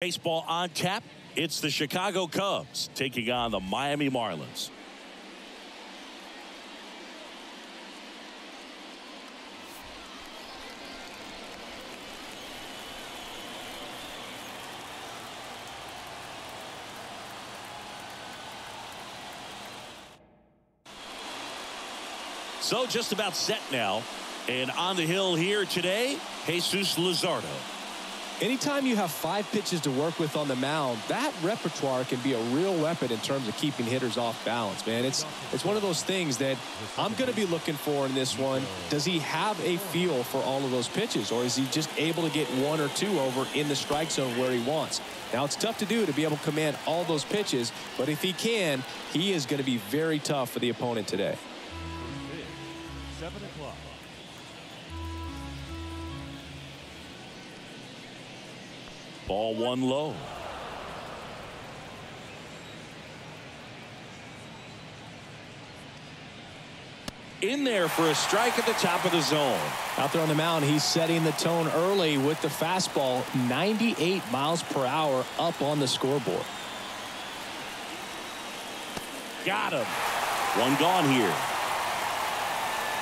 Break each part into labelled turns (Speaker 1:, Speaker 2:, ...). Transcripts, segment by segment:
Speaker 1: Baseball on tap. It's the Chicago Cubs taking on the Miami Marlins. So just about set now. And on the hill here today, Jesus Luzardo.
Speaker 2: Anytime you have five pitches to work with on the mound, that repertoire can be a real weapon in terms of keeping hitters off balance, man. It's it's one of those things that I'm going to be looking for in this one. Does he have a feel for all of those pitches, or is he just able to get one or two over in the strike zone where he wants? Now, it's tough to do to be able to command all those pitches, but if he can, he is going to be very tough for the opponent today.
Speaker 3: Seven o'clock.
Speaker 1: Ball one low. In there for a strike at the top of the zone.
Speaker 2: Out there on the mound, he's setting the tone early with the fastball 98 miles per hour up on the scoreboard.
Speaker 1: Got him. One gone here.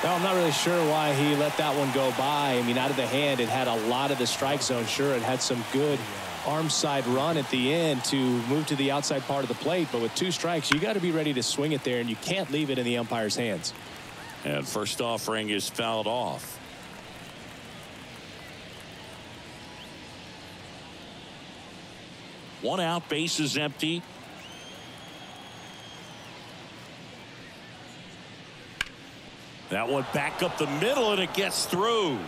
Speaker 2: Well, I'm not really sure why he let that one go by. I mean, out of the hand, it had a lot of the strike zone. Sure, it had some good arm side run at the end to move to the outside part of the plate. But with two strikes, you got to be ready to swing it there, and you can't leave it in the umpire's hands.
Speaker 1: And first offering is fouled off. One out, base is empty. That one back up the middle and it gets through.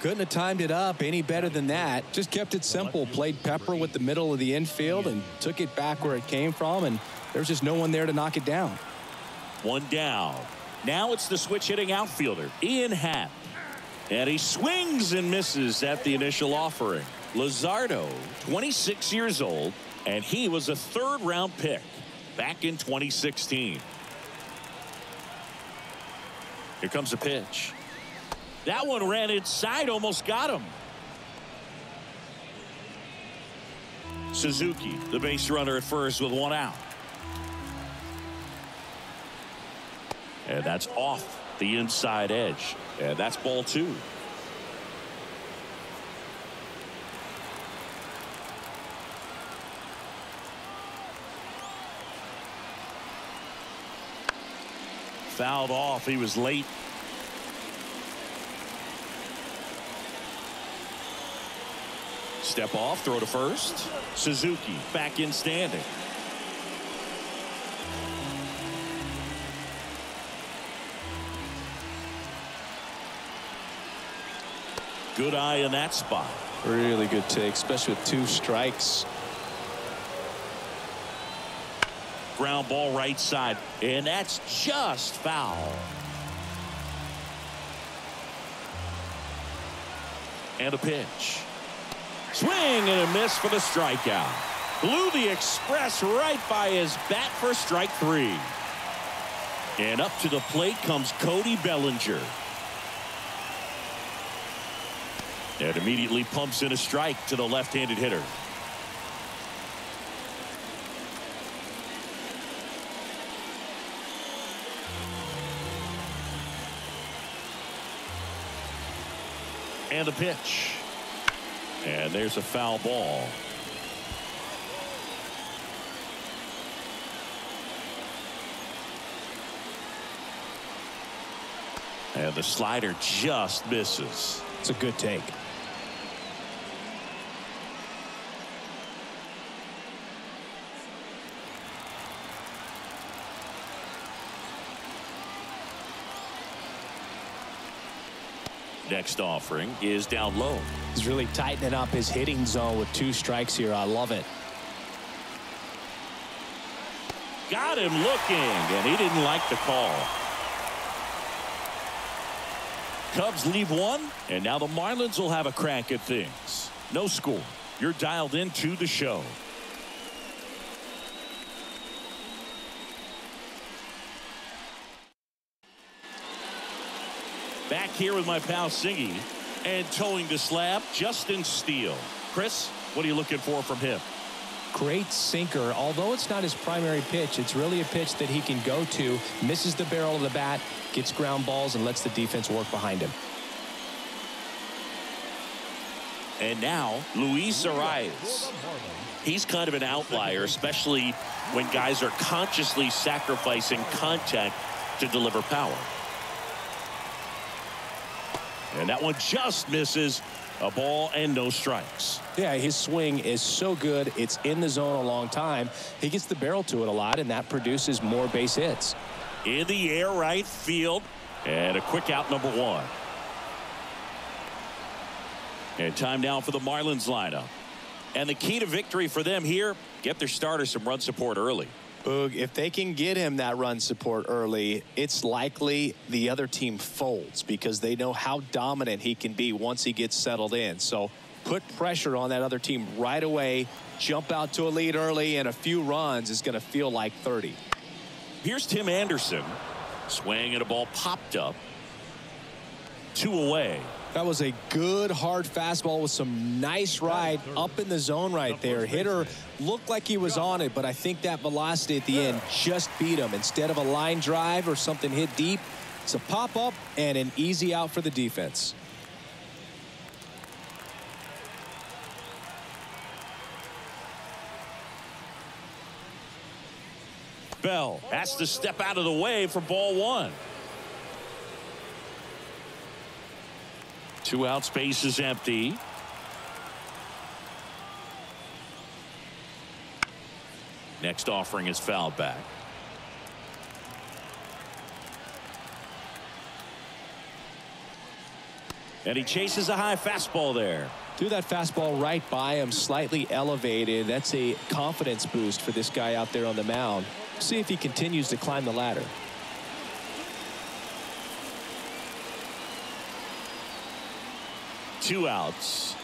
Speaker 2: Couldn't have timed it up any better than that. Just kept it simple. Played Pepper with the middle of the infield and took it back where it came from. And there's just no one there to knock it down.
Speaker 1: One down. Now it's the switch hitting outfielder, Ian Happ. And he swings and misses at the initial offering. Luzardo, 26 years old, and he was a third round pick back in 2016. Here comes a pitch. That one ran inside, almost got him. Suzuki, the base runner at first with one out. And that's off the inside edge. And that's ball two. Fouled off. He was late. Step off, throw to first. Suzuki back in standing. Good eye in that spot.
Speaker 2: Really good take, especially with two strikes.
Speaker 1: Ground ball right side, and that's just foul. And a pitch. Swing and a miss for the strikeout. Blew the express right by his bat for strike three. And up to the plate comes Cody Bellinger. And immediately pumps in a strike to the left-handed hitter. And a pitch. And there's a foul ball. And the slider just misses.
Speaker 2: It's a good take.
Speaker 1: Next offering is down low.
Speaker 2: He's really tightening up his hitting zone with two strikes here. I love it.
Speaker 1: Got him looking, and he didn't like the call. Cubs leave one, and now the Marlins will have a crack at things. No score. You're dialed into the show. Here with my pal Singy. And towing the slab, Justin Steele. Chris, what are you looking for from him?
Speaker 2: Great sinker. Although it's not his primary pitch, it's really a pitch that he can go to, misses the barrel of the bat, gets ground balls, and lets the defense work behind him.
Speaker 1: And now, Luis Arraez. He's kind of an outlier, especially when guys are consciously sacrificing contact to deliver power. And that one just misses a ball and no strikes.
Speaker 2: Yeah, his swing is so good. It's in the zone a long time. He gets the barrel to it a lot, and that produces more base hits.
Speaker 1: In the air right field. And a quick out number one. And time now for the Marlins lineup. And the key to victory for them here, get their starter some run support early.
Speaker 2: Boog, if they can get him that run support early, it's likely the other team folds because they know how dominant he can be once he gets settled in. So put pressure on that other team right away, jump out to a lead early, and a few runs is going to feel like 30.
Speaker 1: Here's Tim Anderson. Swing and a ball popped up. Two away.
Speaker 2: That was a good hard fastball with some nice ride up in the zone right there. Hitter looked like he was on it, but I think that velocity at the end just beat him. Instead of a line drive or something hit deep, it's a pop up and an easy out for the defense.
Speaker 1: Bell has to step out of the way for ball one. Two out space is empty. Next offering is fouled back. And he chases a high fastball there.
Speaker 2: Threw that fastball right by him, slightly elevated. That's a confidence boost for this guy out there on the mound. See if he continues to climb the ladder.
Speaker 1: Two outs.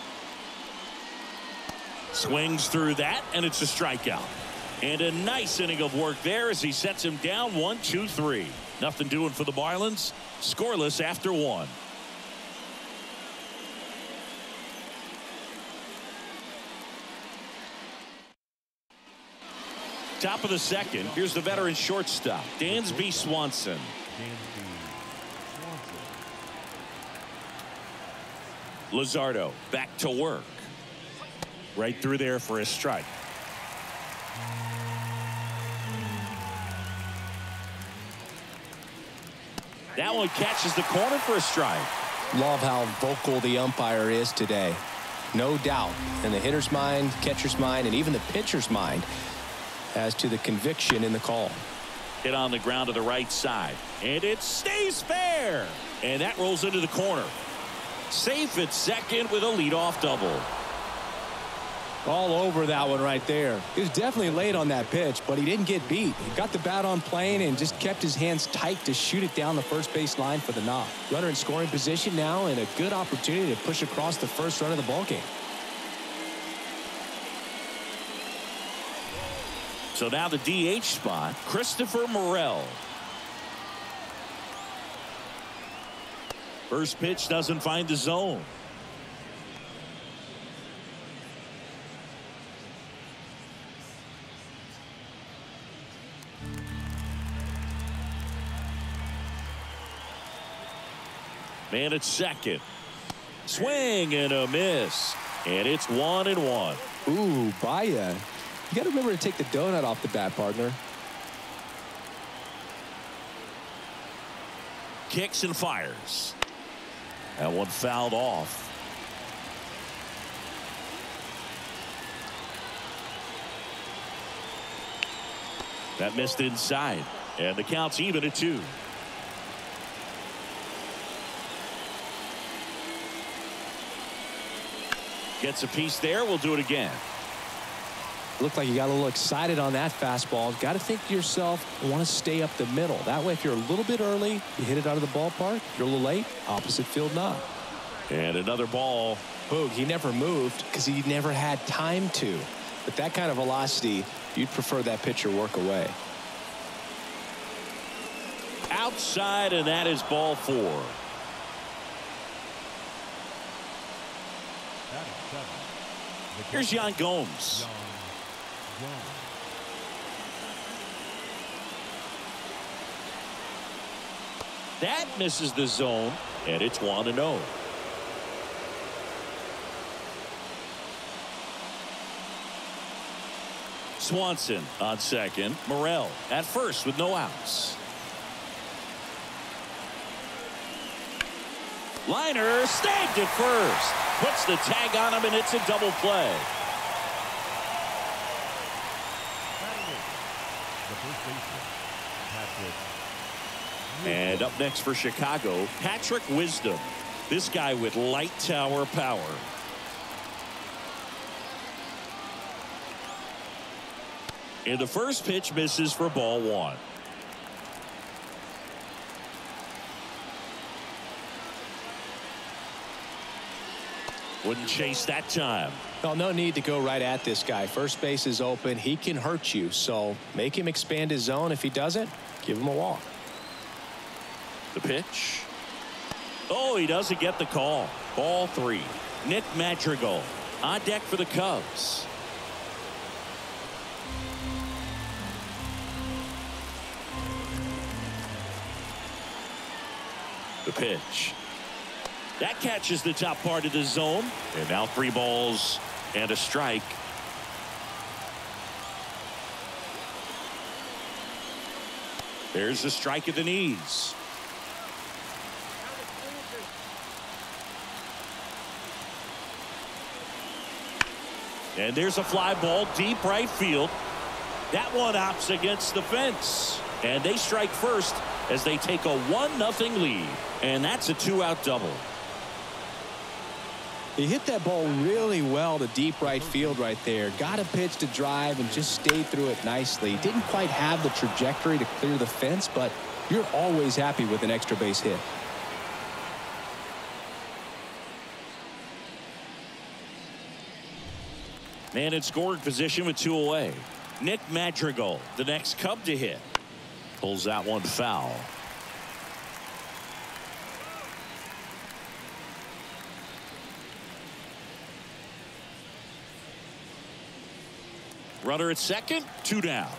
Speaker 1: Swings through that, and it's a strikeout. And a nice inning of work there as he sets him down one, two, three. Nothing doing for the Marlins. Scoreless after one. Top of the second. Here's the veteran shortstop, Dansby Swanson. Luzardo back to work. Right through there for a strike. That one catches the corner for a strike.
Speaker 2: Love how vocal the umpire is today. No doubt in the hitter's mind, catcher's mind, and even the pitcher's mind as to the conviction in the call.
Speaker 1: Hit on the ground to the right side. And it stays fair. And that rolls into the corner. Safe at second with a leadoff double.
Speaker 2: All over that one right there. He was definitely late on that pitch, but he didn't get beat. He got the bat on plane and just kept his hands tight to shoot it down the first base line for the knock. Runner in scoring position now and a good opportunity to push across the first run of the ballgame.
Speaker 1: So now the DH spot, Christopher Morel. First pitch doesn't find the zone. Man at second. Swing and a miss. And it's one and one.
Speaker 2: Ooh, Baya. You got to remember to take the donut off the bat, partner.
Speaker 1: Kicks and fires. That one fouled off. That missed inside. And the count's even at two. Gets a piece there. We'll do it again.
Speaker 2: Looked like you got a little excited on that fastball. Got to think to yourself, want to stay up the middle. That way, if you're a little bit early, you hit it out of the ballpark. You're a little late, opposite field not.
Speaker 1: And another ball.
Speaker 2: Boog, he never moved because he never had time to. But that kind of velocity, you'd prefer that pitcher work away.
Speaker 1: Outside, and that is ball four. Here's Yan Gomes. That misses the zone, and it's 1 0. Swanson on second. Morel at first with no outs. Liner snagged at first. Puts the tag on him, and it's a double play. And up next for Chicago, Patrick Wisdom. This guy with light tower power. And the first pitch misses for ball one. Wouldn't chase that time.
Speaker 2: Well, no need to go right at this guy. First base is open. He can hurt you. So make him expand his zone. If he doesn't, give him a walk.
Speaker 1: The pitch. Oh, he doesn't get the call. Ball three. Nick Madrigal on deck for the Cubs. The pitch. That catches the top part of the zone. And now three balls and a strike. There's the strike at the knees. And there's a fly ball deep right field. That one opts against the fence. And they strike first as they take a 1 nothing lead. And that's a two out double.
Speaker 2: He hit that ball really well to deep right field right there. Got a pitch to drive and just stayed through it nicely. Didn't quite have the trajectory to clear the fence, but you're always happy with an extra base hit.
Speaker 1: Man in scoring position with two away. Nick Madrigal, the next Cub to hit. Pulls that one foul. Runner at second, two down.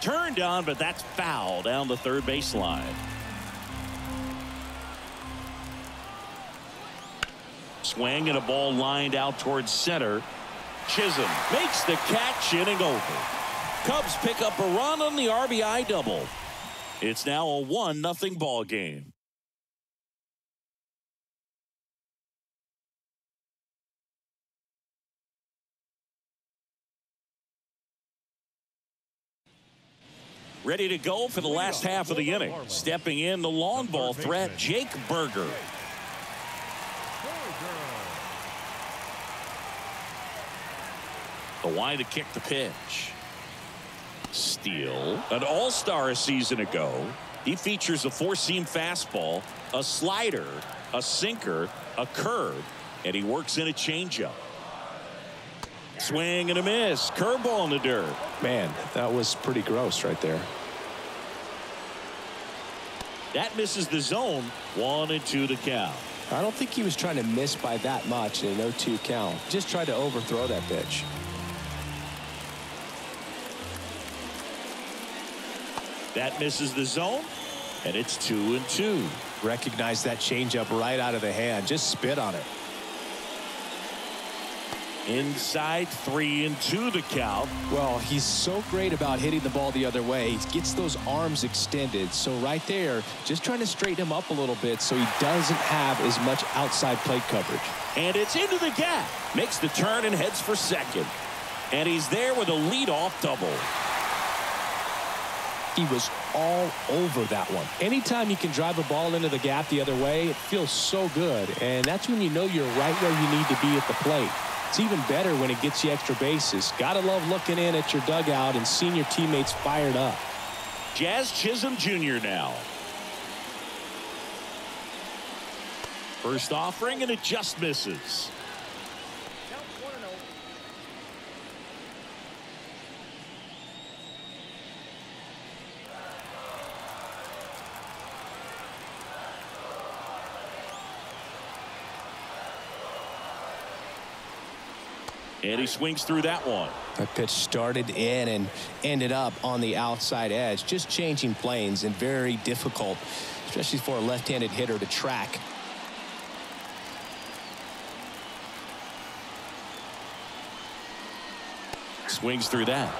Speaker 1: Turned on, but that's foul down the third baseline. Swing and a ball lined out towards center. Chisholm makes the catch inning over. Cubs pick up a run on the RBI double. It's now a one nothing ball game. Ready to go for the last half of the inning. Stepping in the long ball threat, Jake Burger. The wide to kick the pitch. Steele, an all-star a season ago. He features a four-seam fastball, a slider, a sinker, a curve, and he works in a changeup. Swing and a miss. Curveball in the dirt.
Speaker 2: Man, that was pretty gross right there.
Speaker 1: That misses the zone. One and two to count.
Speaker 2: I don't think he was trying to miss by that much in an 0-2 count. Just tried to overthrow that pitch.
Speaker 1: That misses the zone, and it's two and two.
Speaker 2: Recognize that changeup right out of the hand. Just spit on it.
Speaker 1: Inside three and two the count.
Speaker 2: Well, he's so great about hitting the ball the other way. He gets those arms extended. So right there, just trying to straighten him up a little bit so he doesn't have as much outside plate coverage.
Speaker 1: And it's into the gap. Makes the turn and heads for second. And he's there with a leadoff double.
Speaker 2: He was all over that one. Anytime you can drive a ball into the gap the other way, it feels so good. And that's when you know you're right where you need to be at the plate. It's even better when it gets you extra bases. Gotta love looking in at your dugout and seeing your teammates fired up.
Speaker 1: Jazz Chisholm Jr. now. First offering and it just misses. And he swings through that one.
Speaker 2: That pitch started in and ended up on the outside edge. Just changing planes and very difficult, especially for a left-handed hitter to track.
Speaker 1: Swings through that.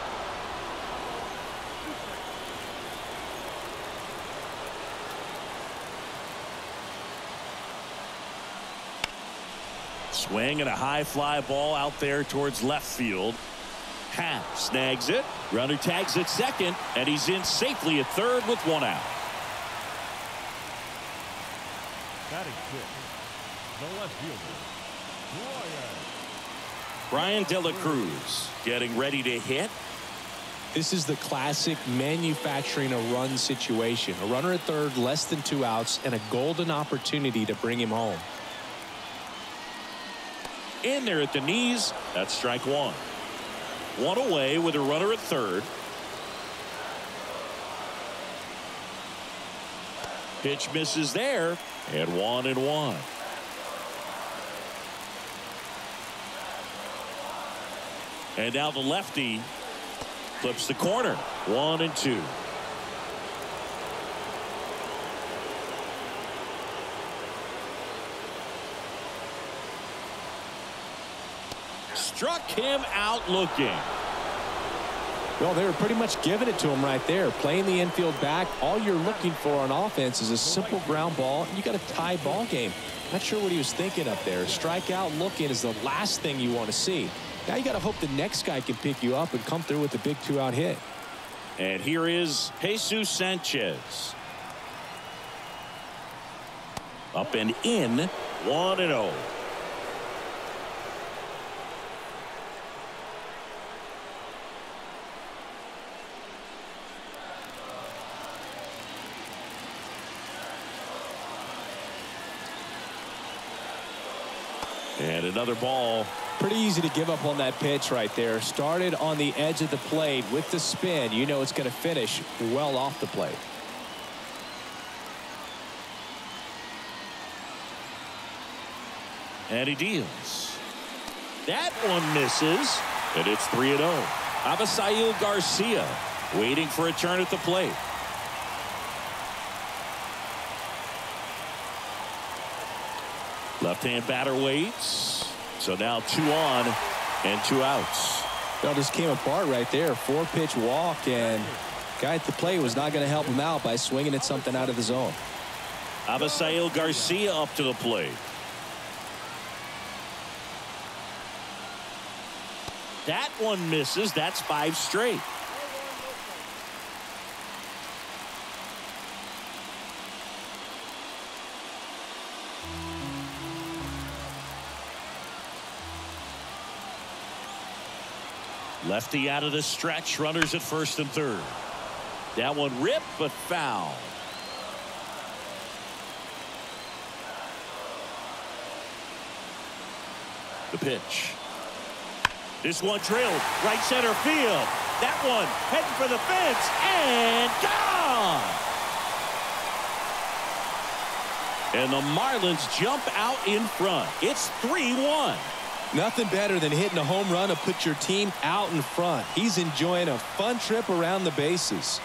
Speaker 1: Swing and a high fly ball out there towards left field. Happ snags it. Runner tags at second, and he's in safely at third with one out. Batting fifth, the left fielder, Bryan De La Cruz getting ready to hit.
Speaker 2: This is the classic manufacturing a run situation. A runner at third, less than two outs, and a golden opportunity to bring him home.
Speaker 1: In there at the knees. That's strike one. One away with a runner at third. Pitch misses there. And one and one. And now the lefty flips the corner. One and two. Struck him out looking.
Speaker 2: Well, they were pretty much giving it to him right there. Playing the infield back. All you're looking for on offense is a simple ground ball. You got a tie ball game. Not sure what he was thinking up there. Strikeout looking is the last thing you want to see. Now you got to hope the next guy can pick you up and come through with a big two-out hit.
Speaker 1: And here is Jesus Sanchez. Up and in, 1 another ball.
Speaker 2: Pretty easy to give up on that pitch right there. Started on the edge of the plate with the spin. You know it's going to finish well off the plate.
Speaker 1: And he deals. That one misses. And it's 3 0. Avisail Garcia waiting for a turn at the plate. Left-hand batter waits. So now two on and two outs.
Speaker 2: Well, just came apart right there. Four pitch walk and guy at the plate was not going to help him out by swinging at something out of the zone.
Speaker 1: Avisail Garcia up to the plate. That one misses. That's five straight. Lefty out of the stretch. Runners at first and third. That one ripped, but foul. The pitch. This one drilled. right center field. That one heading for the fence and gone. And the Marlins jump out in front. It's 3-1.
Speaker 2: Nothing better than hitting a home run to put your team out in front. He's enjoying a fun trip around the bases.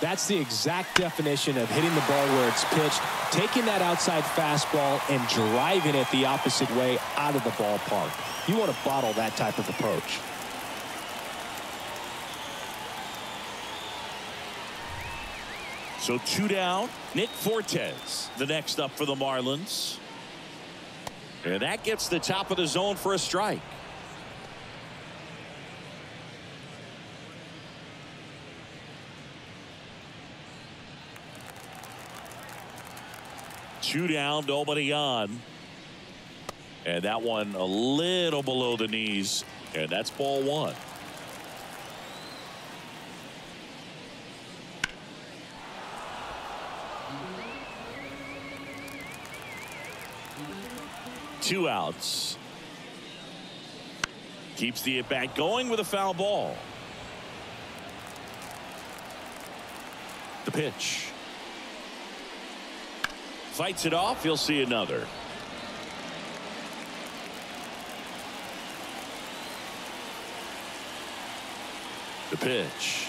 Speaker 2: That's the exact definition of hitting the ball where it's pitched, taking that outside fastball and driving it the opposite way out of the ballpark. You want to bottle that type of approach.
Speaker 1: So two down. Nick Fortes, the next up for the Marlins. And that gets the top of the zone for a strike. Two down, nobody on. And that one a little below the knees. And that's ball one. two outs. Keeps the at bat going with a foul ball. The pitch. Fights it off. He'll see another. The pitch.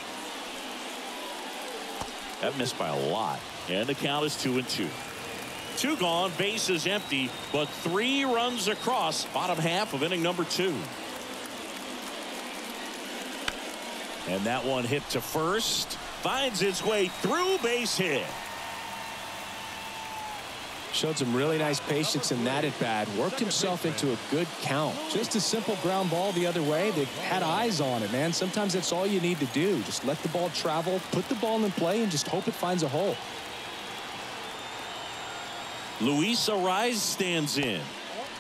Speaker 1: That missed by a lot. And the count is two and two. Two gone, base is empty, but three runs across bottom half of inning number two. And that one hit to first. Finds its way through base hit.
Speaker 2: Showed some really nice patience in that at bat. Worked himself into a good count.
Speaker 3: Just a simple ground ball the other way. They had eyes on it, man. Sometimes that's all you need to do. Just let the ball travel, put the ball in play, and just hope it finds a hole.
Speaker 1: Luis Arraez stands in.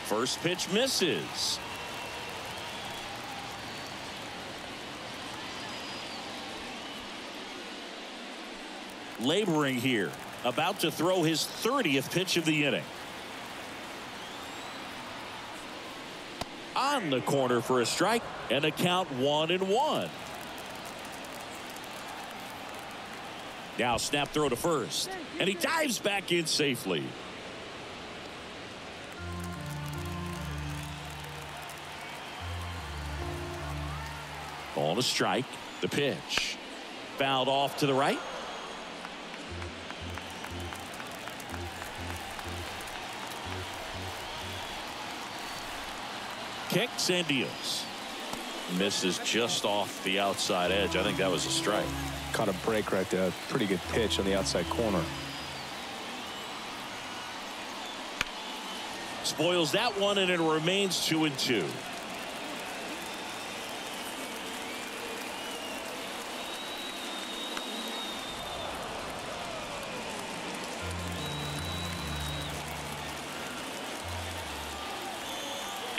Speaker 1: First pitch misses. Laboring here. About to throw his 30th pitch of the inning. On the corner for a strike and a count one and one. Now snap throw to first and he dives back in safely. Ball to strike. The pitch. Fouled off to the right. Kicks and deals. Misses just off the outside edge. I think that was a strike.
Speaker 2: Caught a break right there. Pretty good pitch on the outside corner.
Speaker 1: Spoils that one and it remains two and two.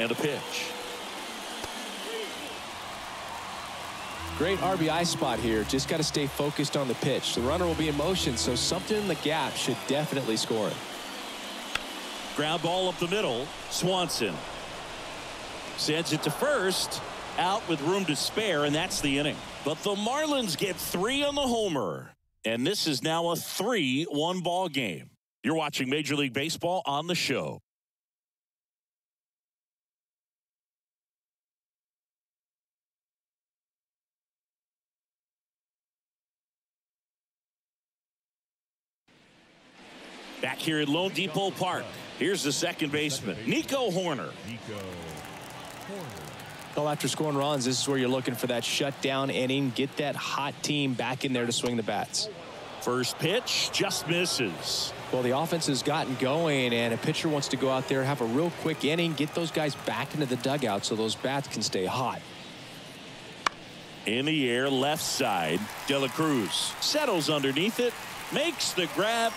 Speaker 1: And a pitch.
Speaker 2: Great RBI spot here. Just got to stay focused on the pitch. The runner will be in motion, so something in the gap should definitely score it.
Speaker 1: Ground ball up the middle. Swanson sends it to first. Out with room to spare, and that's the inning. But the Marlins get three on the homer. And this is now a 3-1 ball game. You're watching Major League Baseball on the show. Back here at loanDepot Park. Here's the second baseman, Nico Hoerner.
Speaker 2: Well, after scoring runs, this is where you're looking for that shutdown inning. Get that hot team back in there to swing the bats.
Speaker 1: First pitch just misses.
Speaker 2: Well, the offense has gotten going, and a pitcher wants to go out there, have a real quick inning, get those guys back into the dugout so those bats can stay hot.
Speaker 1: In the air, left side. De La Cruz settles underneath it, makes the grab,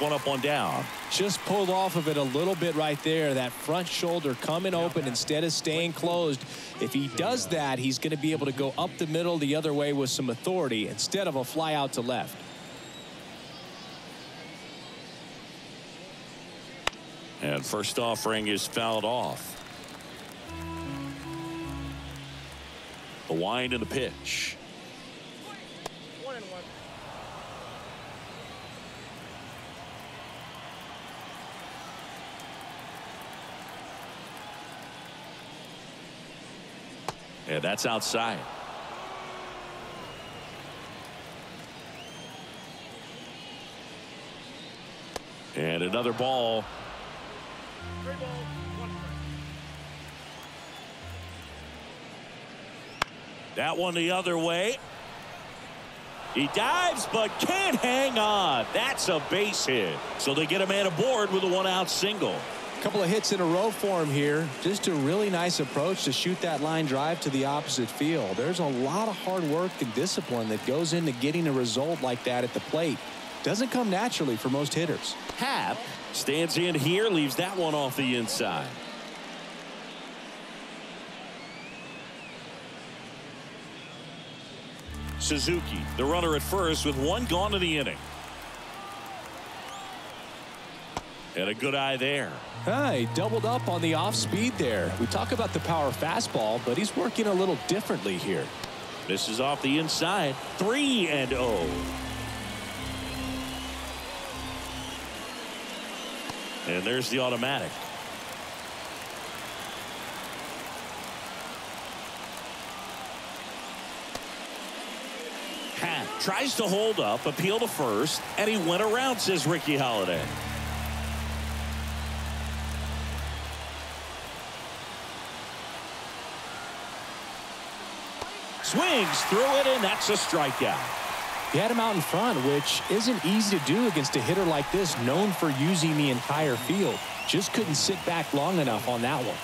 Speaker 1: one up, one down.
Speaker 2: Just pulled off of it a little bit right there. That front shoulder coming open instead of staying closed. If he does that, he's going to be able to go up the middle the other way with some authority instead of a fly out to left.
Speaker 1: And first offering is fouled off. The wind and the pitch. And that's outside. And another ball. That one the other way. He dives but can't hang on. That's a base hit. So they get a man aboard with a one out single.
Speaker 2: Couple of hits in a row for him here. Just a really nice approach to shoot that line drive to the opposite field. There's a lot of hard work and discipline that goes into getting a result like that at the plate. Doesn't come naturally for most hitters.
Speaker 1: Happ stands in here, leaves that one off the inside. Suzuki, the runner at first with one gone to the inning. And a good eye there.
Speaker 2: Hey, doubled up on the off speed there. We talk about the power fastball, but he's working a little differently here.
Speaker 1: This is off the inside. 3 and 0. Oh. And there's the automatic. Happ tries to hold up, appeal to first, and he went around, says Ricky Holiday. Swings through it, and that's a strikeout.
Speaker 2: He had him out in front, which isn't easy to do against a hitter like this, known for using the entire field. Just couldn't sit back long enough on that one.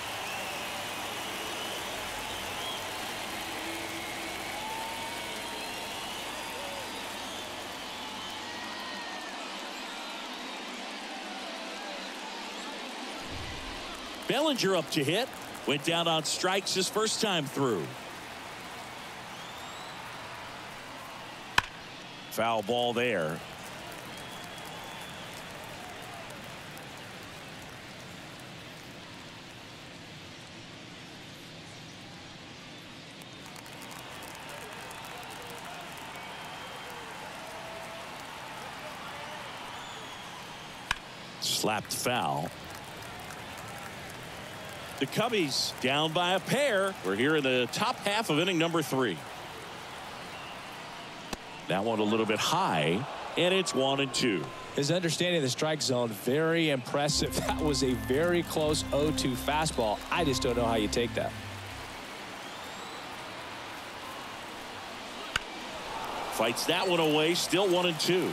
Speaker 1: Bellinger up to hit. Went down on strikes his first time through. Foul ball there. Slapped foul. The Cubbies down by a pair. We're here in the top half of inning number three. That one a little bit high, and it's one and two.
Speaker 2: His understanding of the strike zone, very impressive. That was a very close 0-2 fastball. I just don't know how you take that.
Speaker 1: Fights that one away, still one and two.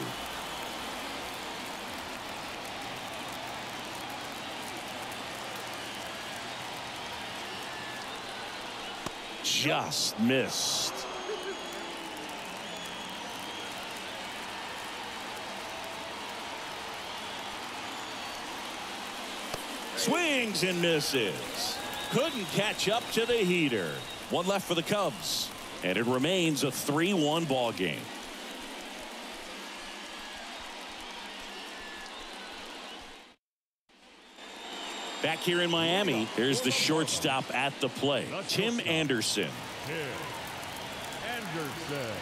Speaker 1: Just missed. Swings and misses. Couldn't catch up to the heater. One left for the Cubs. And it remains a 3-1 ball game. Back here in Miami, here's the shortstop at the play, Tim Anderson.
Speaker 4: Anderson.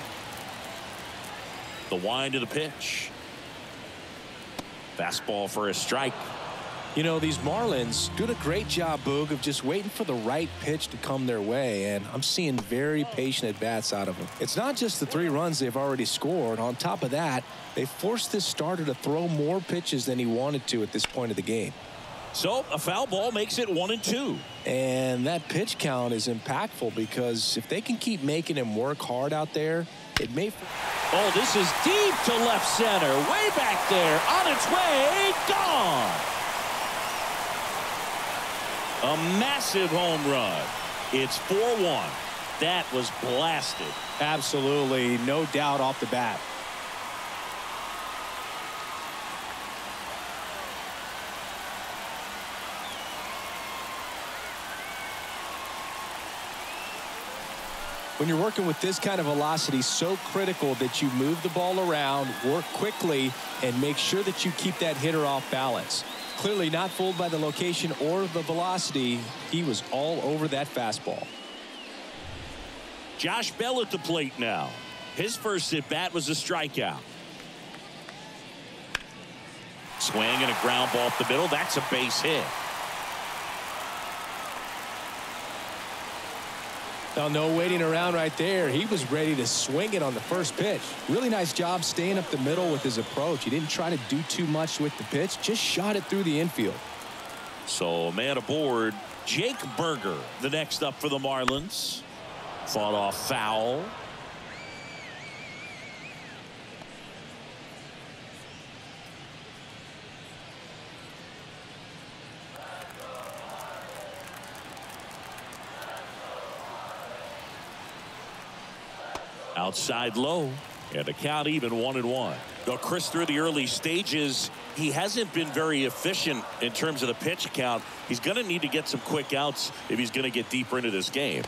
Speaker 1: The wind of the pitch. Fastball for a strike.
Speaker 2: You know, these Marlins doing a great job, Boog, of just waiting for the right pitch to come their way, and I'm seeing very patient at-bats out of them. It's not just the three runs they've already scored. On top of that, they forced this starter to throw more pitches than he wanted to at this point of the game.
Speaker 1: So a foul ball makes it one and two.
Speaker 2: And that pitch count is impactful because if they can keep making him work hard out there, it may.
Speaker 1: Oh, this is deep to left center. Way back there. On its way. Gone. A massive home run. It's 4-1. That was blasted.
Speaker 2: Absolutely. No doubt off the bat. When you're working with this kind of velocity, so critical that you move the ball around, work quickly, and make sure that you keep that hitter off balance. Clearly not fooled by the location or the velocity. He was all over that fastball.
Speaker 1: Josh Bell at the plate now. His first at bat was a strikeout. Swing and a ground ball up the middle. That's a base hit.
Speaker 2: Now, no waiting around right there. He was ready to swing it on the first pitch. Really nice job staying up the middle with his approach. He didn't try to do too much with the pitch, just shot it through the infield.
Speaker 1: So, man aboard, Jake Burger, the next up for the Marlins. Fought off foul. Outside low. And the count even one and one. Though Chris through the early stages he hasn't been very efficient in terms of the pitch count. He's going to need to get some quick outs if he's going to get deeper into this game.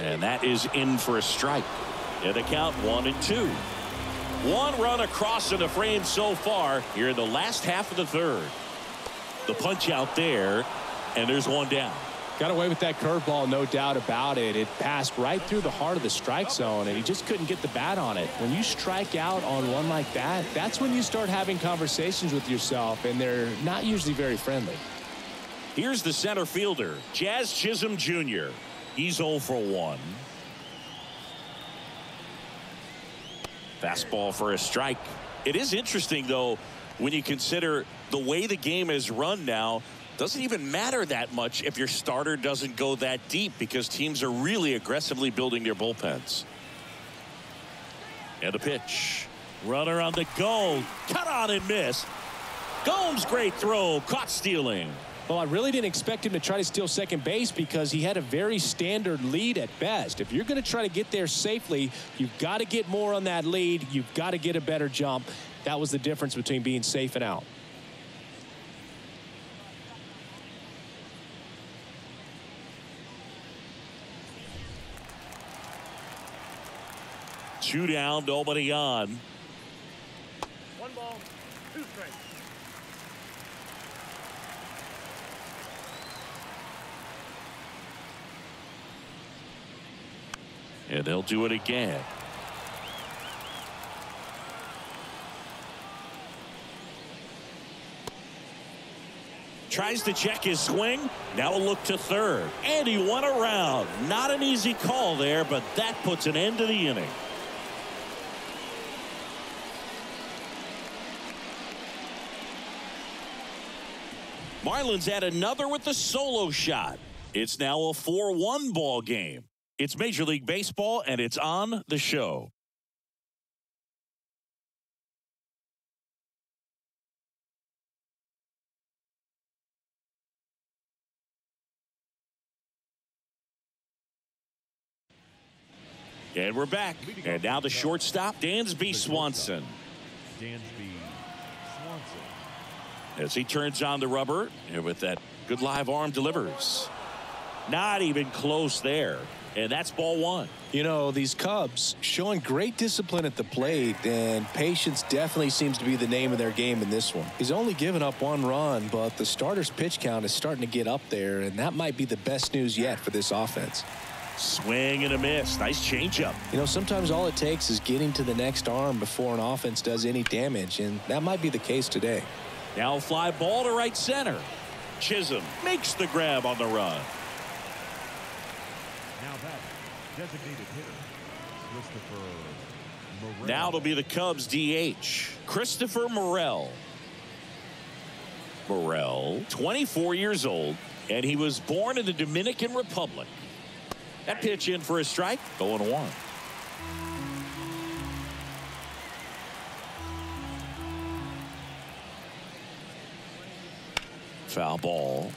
Speaker 1: And that is in for a strike. And the count one and two. One run across in the frame so far here in the last half of the third. The punch out there and there's one down.
Speaker 2: Got away with that curveball, no doubt about it. It passed right through the heart of the strike zone, and he just couldn't get the bat on it. When you strike out on one like that, that's when you start having conversations with yourself, and they're not usually very friendly.
Speaker 1: Here's the center fielder, Jazz Chisholm Jr. He's 0 for 1. Fastball for a strike. It is interesting, though, when you consider the way the game is run now, doesn't even matter that much if your starter doesn't go that deep because teams are really aggressively building their bullpens. And a pitch. Runner on the go. Cut on and miss. Gomes great throw. Caught stealing.
Speaker 2: Well, I really didn't expect him to try to steal second base because he had a very standard lead at best. If you're going to try to get there safely, you've got to get more on that lead. You've got to get a better jump. That was the difference between being safe and out.
Speaker 1: Two down, nobody on.
Speaker 4: One ball, two strikes.
Speaker 1: And they'll do it again. Tries to check his swing. Now a look to third. And he went around. Not an easy call there, but that puts an end to the inning. Marlins add another with the solo shot. It's now a 4-1 ball game. It's Major League Baseball, and it's on the show. And we're back. And now the shortstop, Dansby Swanson.
Speaker 4: Dansby Swanson.
Speaker 1: As he turns on the rubber, and with that good live arm delivers. Not even close there. And that's ball one.
Speaker 3: You know, these Cubs showing great discipline at the plate, and patience definitely seems to be the name of their game in this one. He's only given up one run, but the starter's pitch count is starting to get up there, and that might be the best news yet for this offense.
Speaker 1: Swing and a miss. Nice changeup.
Speaker 3: You know, sometimes all it takes is getting to the next arm before an offense does any damage, and that might be the case today.
Speaker 1: Now fly ball to right center. Chisholm makes the grab on the run.
Speaker 4: Now that designated hitter, Christopher Morel.
Speaker 1: Now it'll be the Cubs DH, Christopher Morel. Morel, 24 years old, and he was born in the Dominican Republic. That pitch in for a strike, going one. Foul ball.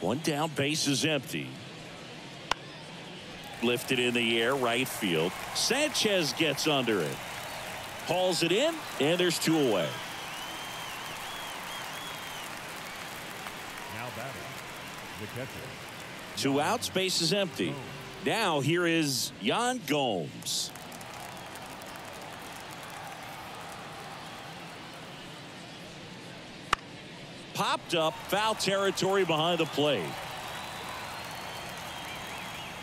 Speaker 1: One down, base is empty. Lifted in the air, right field. Sanchez gets under it. Hauls it in, and there's two away.
Speaker 4: Now batting, the catcher.
Speaker 1: Two outs, base is empty. Oh. Now here is Yan Gomes. Popped up, foul territory behind the plate.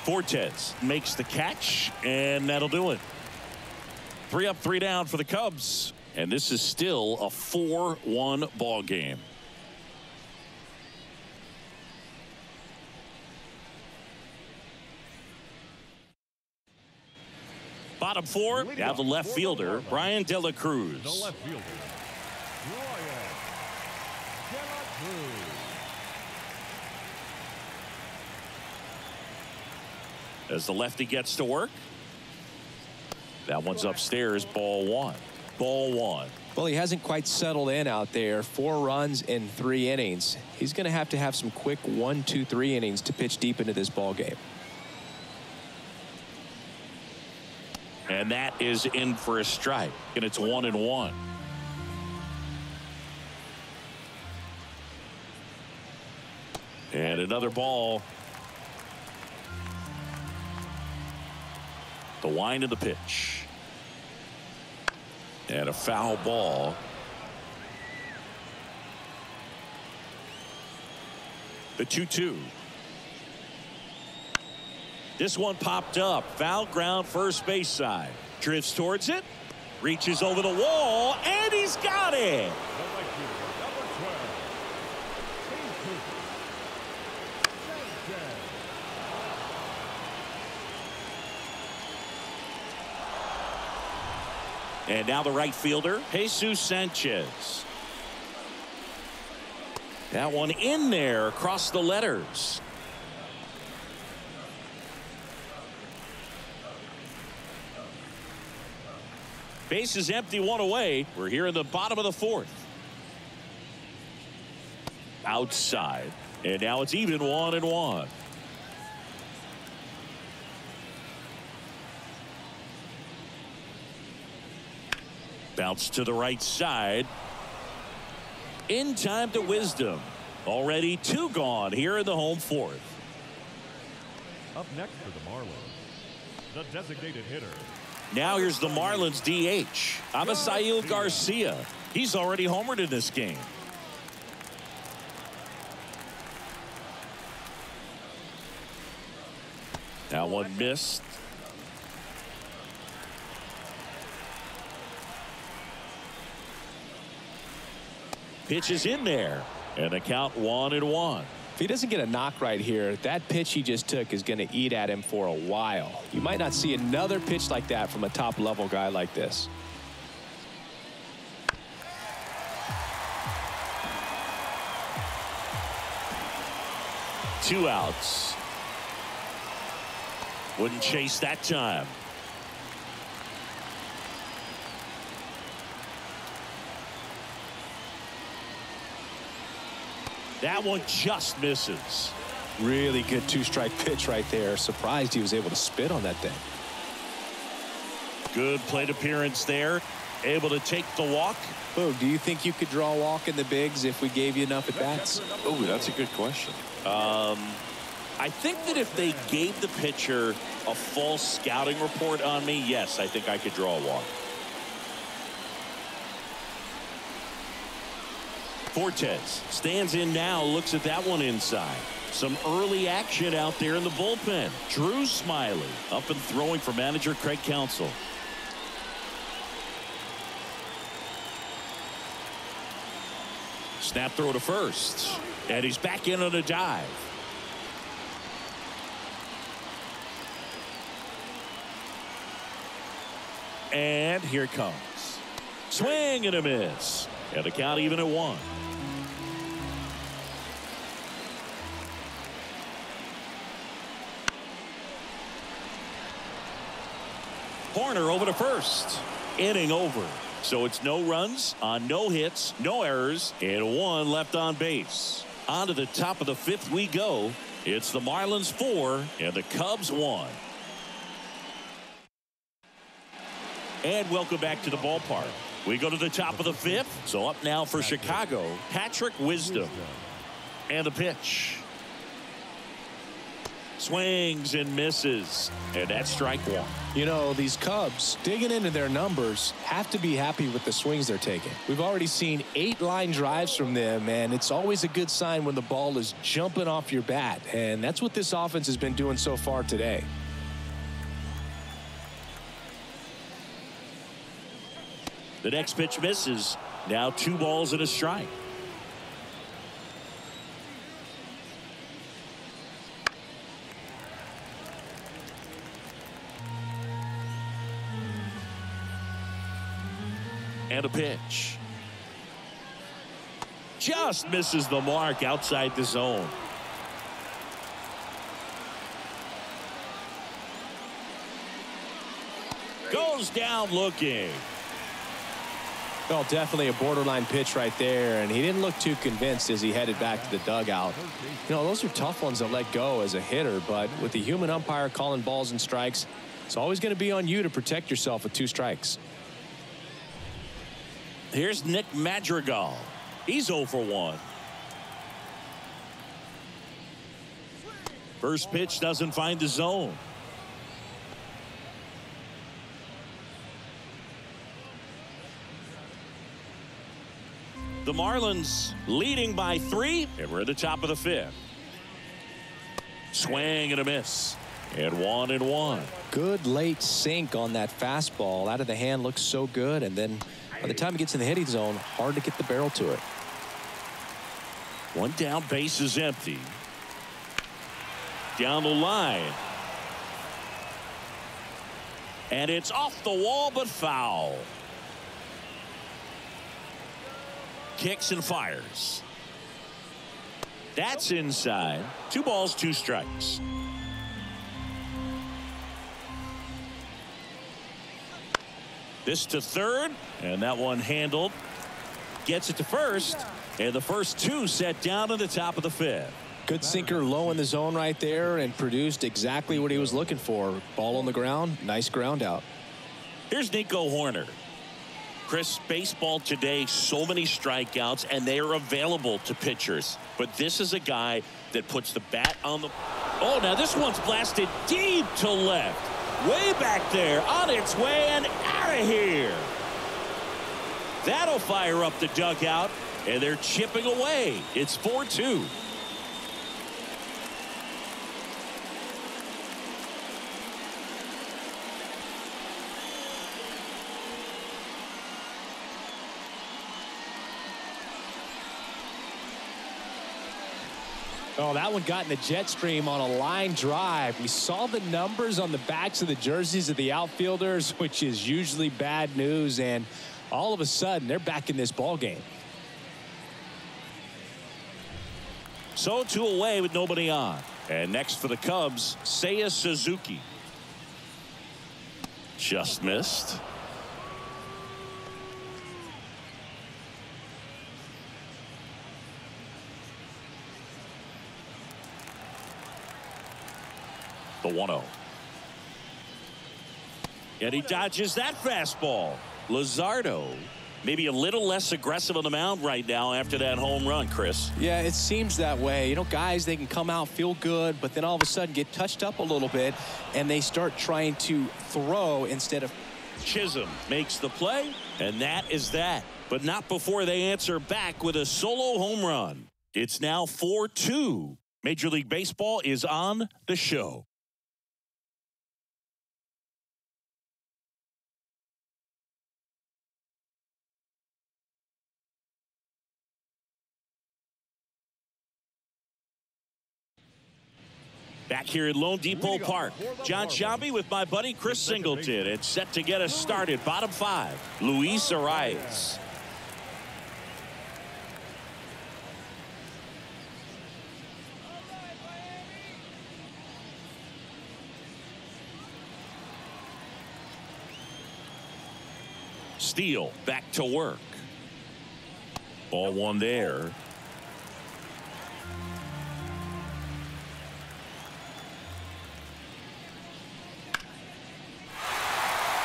Speaker 1: Fortes makes the catch, and that'll do it. Three up, three down for the Cubs. And this is still a 4-1 ball game. Bottom four, have the left fielder, Bryan De La
Speaker 4: The
Speaker 1: Cruz.
Speaker 4: left fielder, Bryan De La Cruz.
Speaker 1: As the lefty gets to work. That one's upstairs, ball one. Ball one.
Speaker 2: Well, he hasn't quite settled in out there. Four runs in three innings. He's going to have to have some quick one, two, three innings to pitch deep into this ball game.
Speaker 1: And that is in for a strike. And it's one and one. And another ball. The wind of the pitch. And a foul ball. The 2-2. This one popped up. Foul ground first base side. Drifts towards it. Reaches over the wall. And he's got it. And now the right fielder, Jesus Sanchez. That one in there across the letters. Base is empty, one away. We're here in the bottom of the fourth. Outside. And now it's even one and one. Bounce to the right side. In time to wisdom. Already two gone here in the home fourth.
Speaker 4: Up next for the Marlins, the designated hitter,
Speaker 1: Now here's the Marlins DH. Avisail Garcia. He's already homered in this game. That one missed. Pitch is in there. And the count one and one.
Speaker 2: If he doesn't get a knock right here, that pitch he just took is going to eat at him for a while. You might not see another pitch like that from a top level guy like this.
Speaker 1: Two outs. Wouldn't chase that time. That one just misses.
Speaker 2: Really good two strike pitch right there. Surprised he was able to spit on that thing.
Speaker 1: Good plate appearance there. Able to take the walk.
Speaker 2: Oh, do you think you could draw a walk in the bigs if we gave you enough at bats?
Speaker 1: Oh, that's a good question. Um, I think that if they gave the pitcher a full scouting report on me, yes, I think I could draw a walk. Fortes stands in now, looks at that one inside. Some early action out there in the bullpen. Drew Smyly up and throwing for manager Craig Counsell. Snap throw to first. And he's back in on a dive. And here comes. Swing and a miss. And the count even at one. Hoerner over to first. Inning over. So it's no runs on no hits, no errors, and one left on base. On to the top of the fifth we go. It's the Marlins four and the Cubs one. And welcome back to the ballpark. We go to the top of the fifth. So up now for Chicago, Patrick Wisdom. And the pitch. Swings and misses. And that's strike one.
Speaker 2: You know, these Cubs digging into their numbers have to be happy with the swings they're taking. We've already seen eight line drives from them, and it's always a good sign when the ball is jumping off your bat. And that's what this offense has been doing so far today.
Speaker 1: The next pitch misses. Now two balls and a strike. And a pitch. Just misses the mark outside the zone. Goes down looking.
Speaker 2: Well, definitely a borderline pitch right there, and he didn't look too convinced as he headed back to the dugout. You know, those are tough ones to let go as a hitter, but with the human umpire calling balls and strikes, it's always going to be on you to protect yourself with two strikes.
Speaker 1: Here's Nick Madrigal. He's 0 for 1. First pitch doesn't find the zone. The Marlins leading by three, and we're at the top of the fifth. Swing and a miss. And one and one.
Speaker 3: Good late sink on that fastball. Out of the hand looks so good. And then by the time it gets in the hitting zone, hard to get the barrel to it.
Speaker 1: One down, base is empty. Down the line. And it's off the wall, but foul. Kicks and fires. That's inside. Two balls, two strikes. This to third, and that one handled. Gets it to first, and the first two set down in the top of the fifth.
Speaker 3: Good sinker low in the zone right there and produced exactly what he was looking for. Ball on the ground, nice ground out.
Speaker 1: Here's Nico Hoerner. Chris, baseball today, so many strikeouts, and they are available to pitchers. But this is a guy that puts the bat on the. Oh, now this one's blasted deep to left. Way back there, on its way and out of here. That'll fire up the dugout, and they're chipping away. It's 4
Speaker 2: Oh, that one got in the jet stream on a line drive. We saw the numbers on the backs of the jerseys of the outfielders, which is usually bad news. And all of a sudden, they're back in this ball game.
Speaker 1: So two away with nobody on. And next for the Cubs, Seiya Suzuki. Just missed. The 1 0. And he dodges that fastball. Luzardo maybe a little less aggressive on the mound right now after that home run, Chris.
Speaker 3: Yeah, it seems that way. You know, guys, they can come out, feel good, but then all of a sudden get touched up a little bit, and they start trying to throw instead of.
Speaker 1: Chisholm makes the play, and that is that. But not before they answer back with a solo home run. It's now 4 2. Major League Baseball is on the show. Back here at loanDepot Park, John Sciambi with my buddy Chris Singleton. It's set to get us started. Bottom five, Luis Arraez. Steele back to work. Ball one there.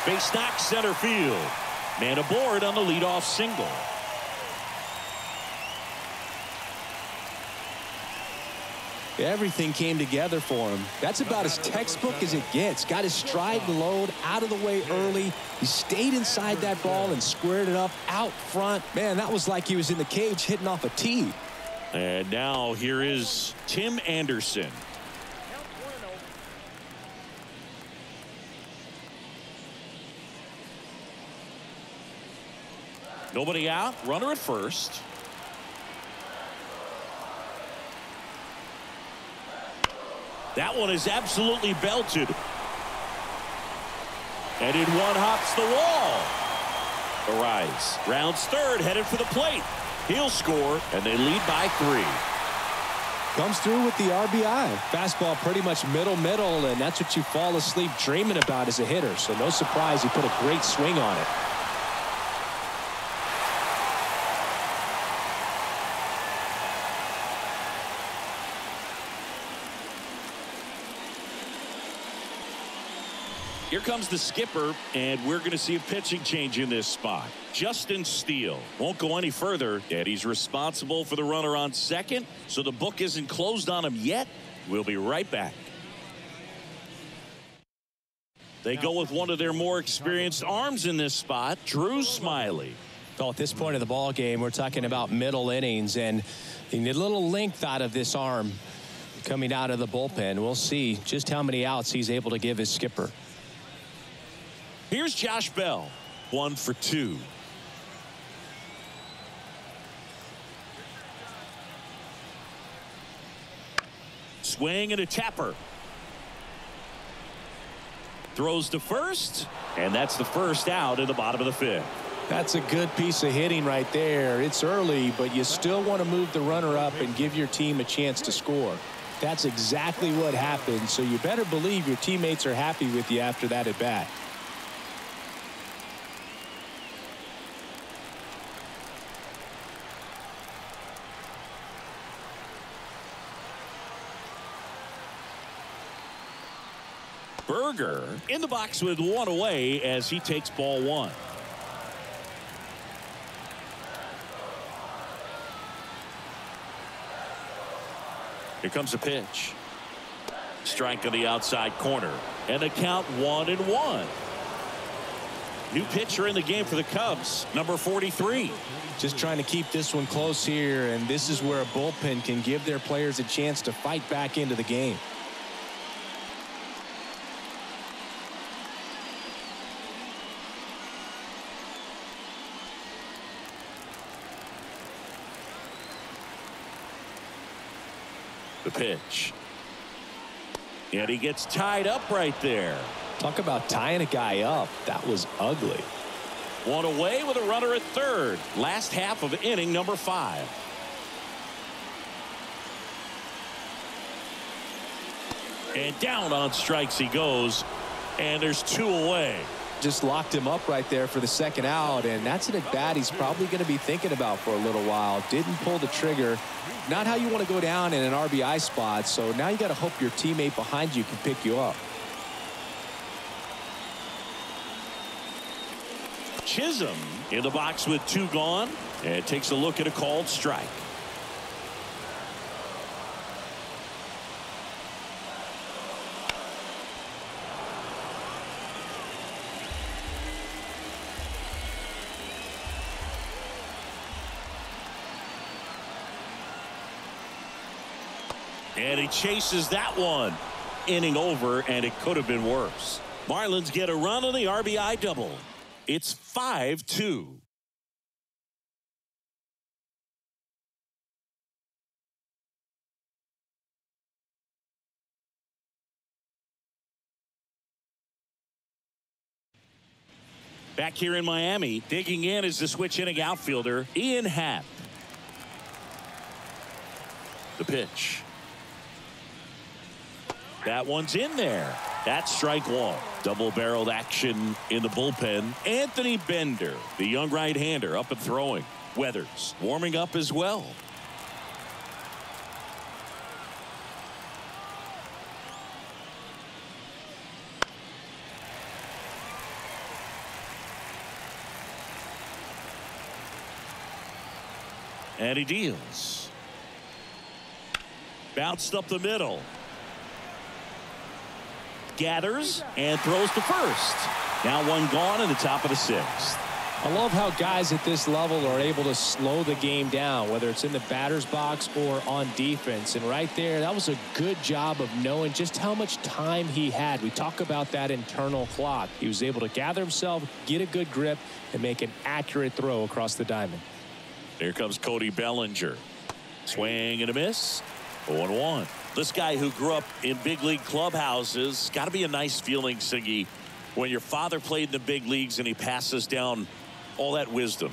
Speaker 1: Base knock center field. Man aboard on the leadoff single.
Speaker 3: Everything came together for him. That's about as textbook as it gets. Got his stride and load out of the way early. He stayed inside that ball and squared it up out front. Man, that was like he was in the cage hitting off a tee.
Speaker 1: And now here is Tim Anderson. Nobody out. Runner at first. That one is absolutely belted. And in one hops the wall. Arraez. rounds third, headed for the plate. He'll score, and they lead by three.
Speaker 2: Comes through with the RBI. Fastball pretty much middle middle, and that's what you fall asleep dreaming about as a hitter. So no surprise he put a great swing on it.
Speaker 1: Here comes the skipper, and we're going to see a pitching change in this spot. Justin Steele won't go any further, and he's responsible for the runner on second, so the book isn't closed on him yet. We'll be right back. They go with one of their more experienced arms in this spot, Drew Smyly.
Speaker 2: Well, at this point of the ball game, we're talking about middle innings, and a little length out of this arm. coming out of the bullpen. We'll see just how many outs he's able to give his skipper.
Speaker 1: Here's Josh Bell, one for two. Swing and a tapper. Throws to first, and that's the first out in the bottom of the fifth.
Speaker 2: That's a good piece of hitting right there. It's early, but you still want to move the runner up and give your team a chance to score. That's exactly what happened, so you better believe your teammates are happy with you after that at bat.
Speaker 1: Burger in the box with one away as he takes ball one. Here comes a pitch. Strike on the outside corner. And the count one and one. New pitcher in the game for the Cubs, number 43.
Speaker 2: Just trying to keep this one close here, and this is where a bullpen can give their players a chance to fight back into the game.
Speaker 1: The pitch. And he gets tied up right there.
Speaker 2: Talk about tying a guy up. That was ugly.
Speaker 1: One away with a runner at third. Last half of inning number five. And down on strikes he goes. And there's two away.
Speaker 2: Just locked him up right there for the second out. And that's an at bat he's probably going to be thinking about for a little while. Didn't pull the trigger. Not how you want to go down in an RBI spot. So now you got to hope your teammate behind you can pick you up.
Speaker 1: Chisholm in the box with two gone and takes a look at a called strike. And he chases that one. Inning over, and it could have been worse. Marlins get a run on the RBI double. It's 5 2. Back here in Miami, digging in is the switch hitting outfielder, Ian Happ. The pitch. That one's in there. That's strike one. Double barreled action in the bullpen. Anthony Bender, the young right hander, up and throwing. Weathers warming up as well. And he deals. Bounced up the middle gathers and throws to first. Now one gone in the top of the sixth.
Speaker 2: I love how guys at this level are able to slow the game down, whether it's in the batter's box or on defense. And right there, that was a good job of knowing just how much time he had. We talk about that internal clock. He was able to gather himself, get a good grip, and make an accurate throw across the diamond.
Speaker 1: Here comes Cody Bellinger. Swing and a miss. 0 1. This guy who grew up in big league clubhouses got to be a nice feeling, Siggy, when your father played in the big leagues and he passes down all that wisdom.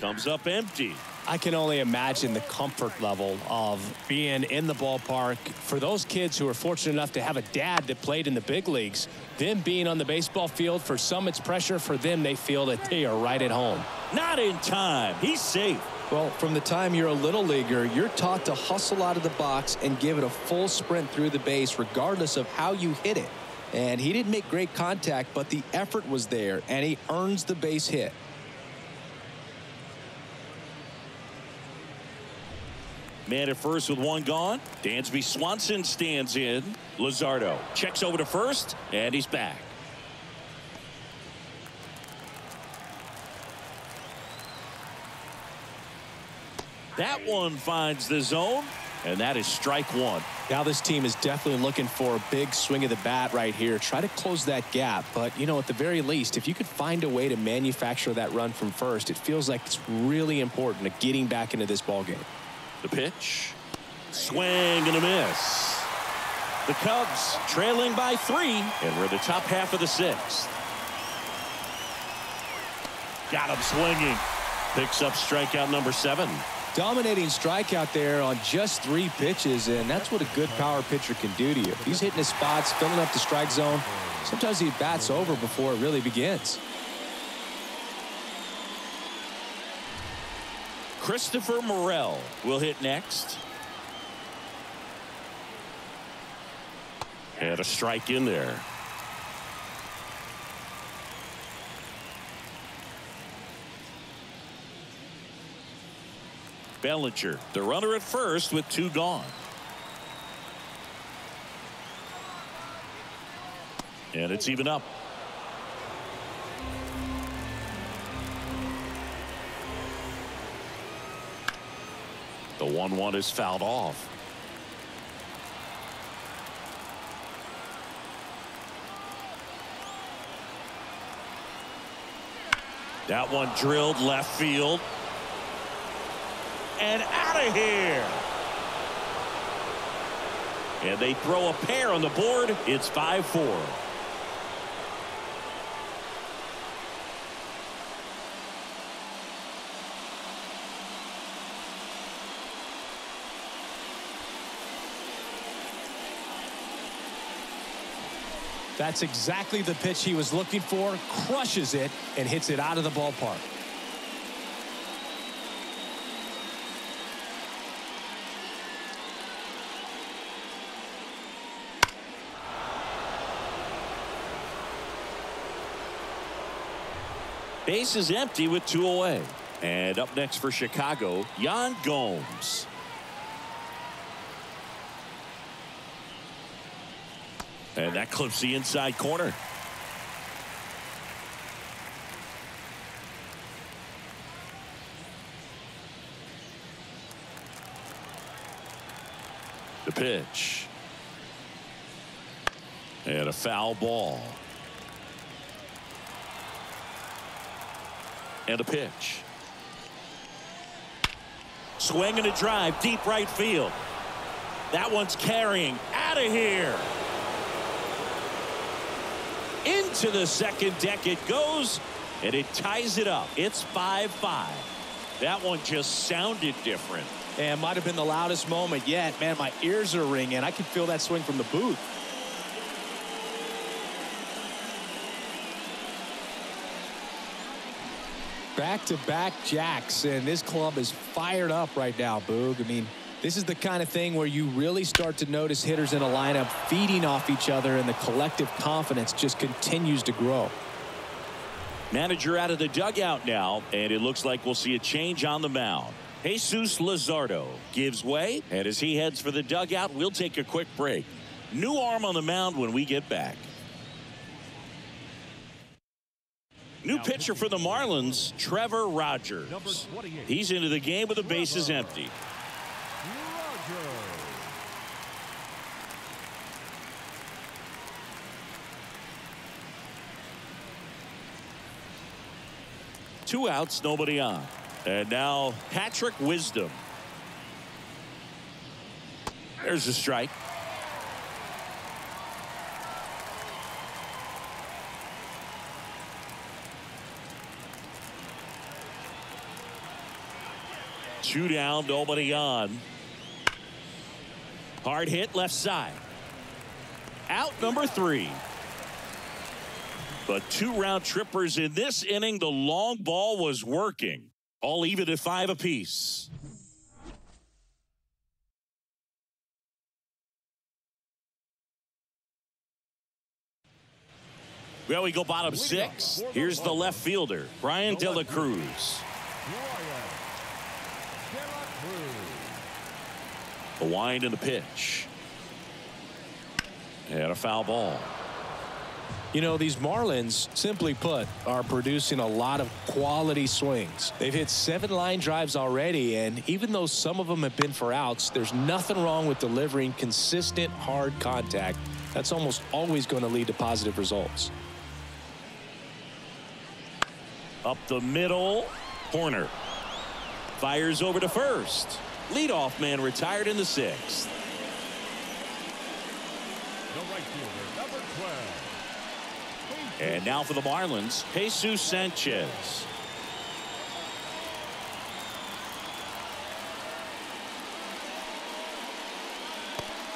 Speaker 1: Comes up empty.
Speaker 2: I can only imagine the comfort level of being in the ballpark for those kids who are fortunate enough to have a dad that played in the big leagues. Them being on the baseball field, for some it's pressure. For them, they feel that they are right at home.
Speaker 1: Not in time. He's safe.
Speaker 3: Well, from the time you're a little leaguer, you're taught to hustle out of the box and give it a full sprint through the base, regardless of how you hit it. And he didn't make great contact, but the effort was there, and he earns the base hit.
Speaker 1: Man at first with one gone. Dansby Swanson stands in. Luzardo checks over to first, and he's back. That one finds the zone, and that is strike one.
Speaker 2: Now this team is definitely looking for a big swing of the bat right here. Try to close that gap. But, you know, at the very least, if you could find a way to manufacture that run from first, it feels like it's really important to getting back into this ball game.
Speaker 1: The pitch. Swing and a miss. The Cubs trailing by three, and we're the top half of the sixth. Got him swinging. Picks up strikeout number seven.
Speaker 2: Dominating strikeout there on just three pitches, and that's what a good power pitcher can do to you. If he's hitting his spots, filling up the strike zone, sometimes he bats over before it really begins.
Speaker 1: Christopher Morel will hit next. And a strike in there. Bellinger, the runner at first with two gone. And it's even up. The 1 1 is fouled off. That one drilled left field. And out of here. And they throw a pair on the board. It's 5 4.
Speaker 2: That's exactly the pitch he was looking for, crushes it, and hits it out of the ballpark.
Speaker 1: Base is empty with two away. And up next for Chicago, Yan Gomes. And that clips the inside corner. The pitch. And a foul ball. And a pitch. Swing and a drive deep right field. That one's carrying out of here. Into the second deck it goes and it ties it up. It's 5-5. That one just sounded different.
Speaker 2: And might have been the loudest moment yet. Man, my ears are ringing. I can feel that swing from the booth. Back-to-back jacks, and this club is fired up right now, Boog. I mean, this is the kind of thing where you really start to notice hitters in a lineup feeding off each other, and the collective confidence just continues to grow.
Speaker 1: Manager out of the dugout now, and it looks like we'll see a change on the mound. Jesus Luzardo gives way, and as he heads for the dugout, we'll take a quick break. New arm on the mound when we get back. New pitcher for the Marlins, Trevor Rogers. He's into the game with the bases empty. Two outs, nobody on. And now Patrick Wisdom. There's a strike. Two down, nobody on. Hard hit left side. Out number three. But two round trippers in this inning. The long ball was working. All even at five apiece. Well, we go bottom six. Here's the left fielder, Bryan De La Cruz. The wind and the pitch. And a foul ball.
Speaker 3: You know, these Marlins, simply put, are producing a lot of quality swings. They've hit seven line drives already, and even though some of them have been for outs, there's nothing wrong with delivering consistent, hard contact. That's almost always going to lead to positive results.
Speaker 1: Up the middle. Hoerner fires over to first. Leadoff man retired in the sixth.
Speaker 4: The right fielder, number 12.
Speaker 1: And now for the Marlins, Jesus Sanchez.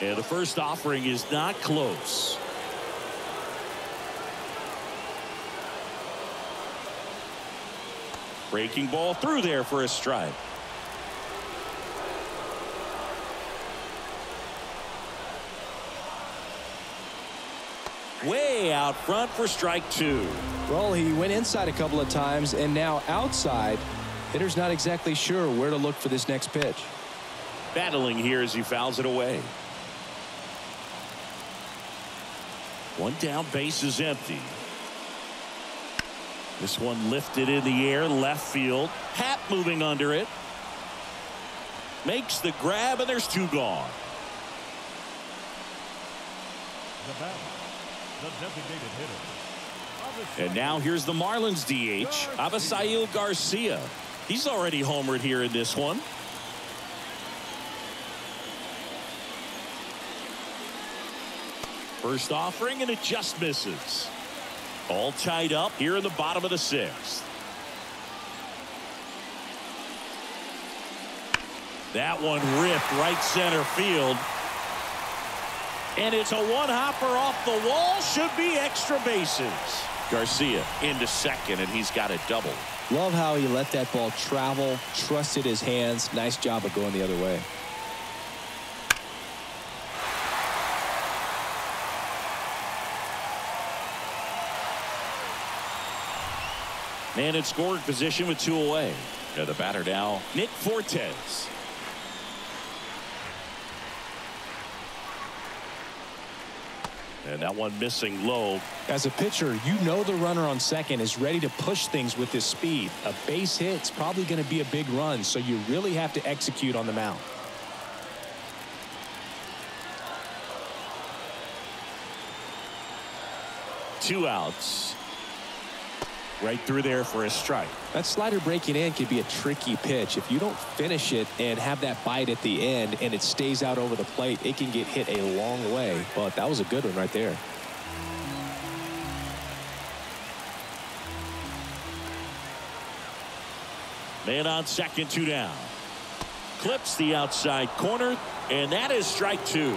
Speaker 1: And the first offering is not close. Breaking ball through there for a strike. Way out front for strike two.
Speaker 2: Well, he went inside a couple of times and now outside. Hitter's not exactly sure where to look for this next pitch.
Speaker 1: Battling here as he fouls it away. One down, base is empty. This one lifted in the air, left field. Happ moving under it. Makes the grab, and there's two gone. And now here's the Marlins DH, Avisail Garcia. He's already homered here in this one. First offering, and it just misses. All tied up here in the bottom of the sixth. That one ripped right center field. And it's a one hopper off the wall. Should be extra bases. Garcia into second, and he's got a double.
Speaker 2: Love how he let that ball travel, trusted his hands. Nice job of going the other way.
Speaker 1: Man in scoring position with two away. Now the batter now, Nick Fortes. And that one missing low.
Speaker 2: As a pitcher, you know the runner on second is ready to push things with his speed. A base hit's probably going to be a big run, so you really have to execute on the mound.
Speaker 1: Two outs. Right through there for a strike.
Speaker 2: That slider breaking in can be a tricky pitch. If you don't finish it and have that bite at the end and it stays out over the plate, it can get hit a long way. But that was a good one right there.
Speaker 1: Man on second, two down. Clips the outside corner, and that is strike two.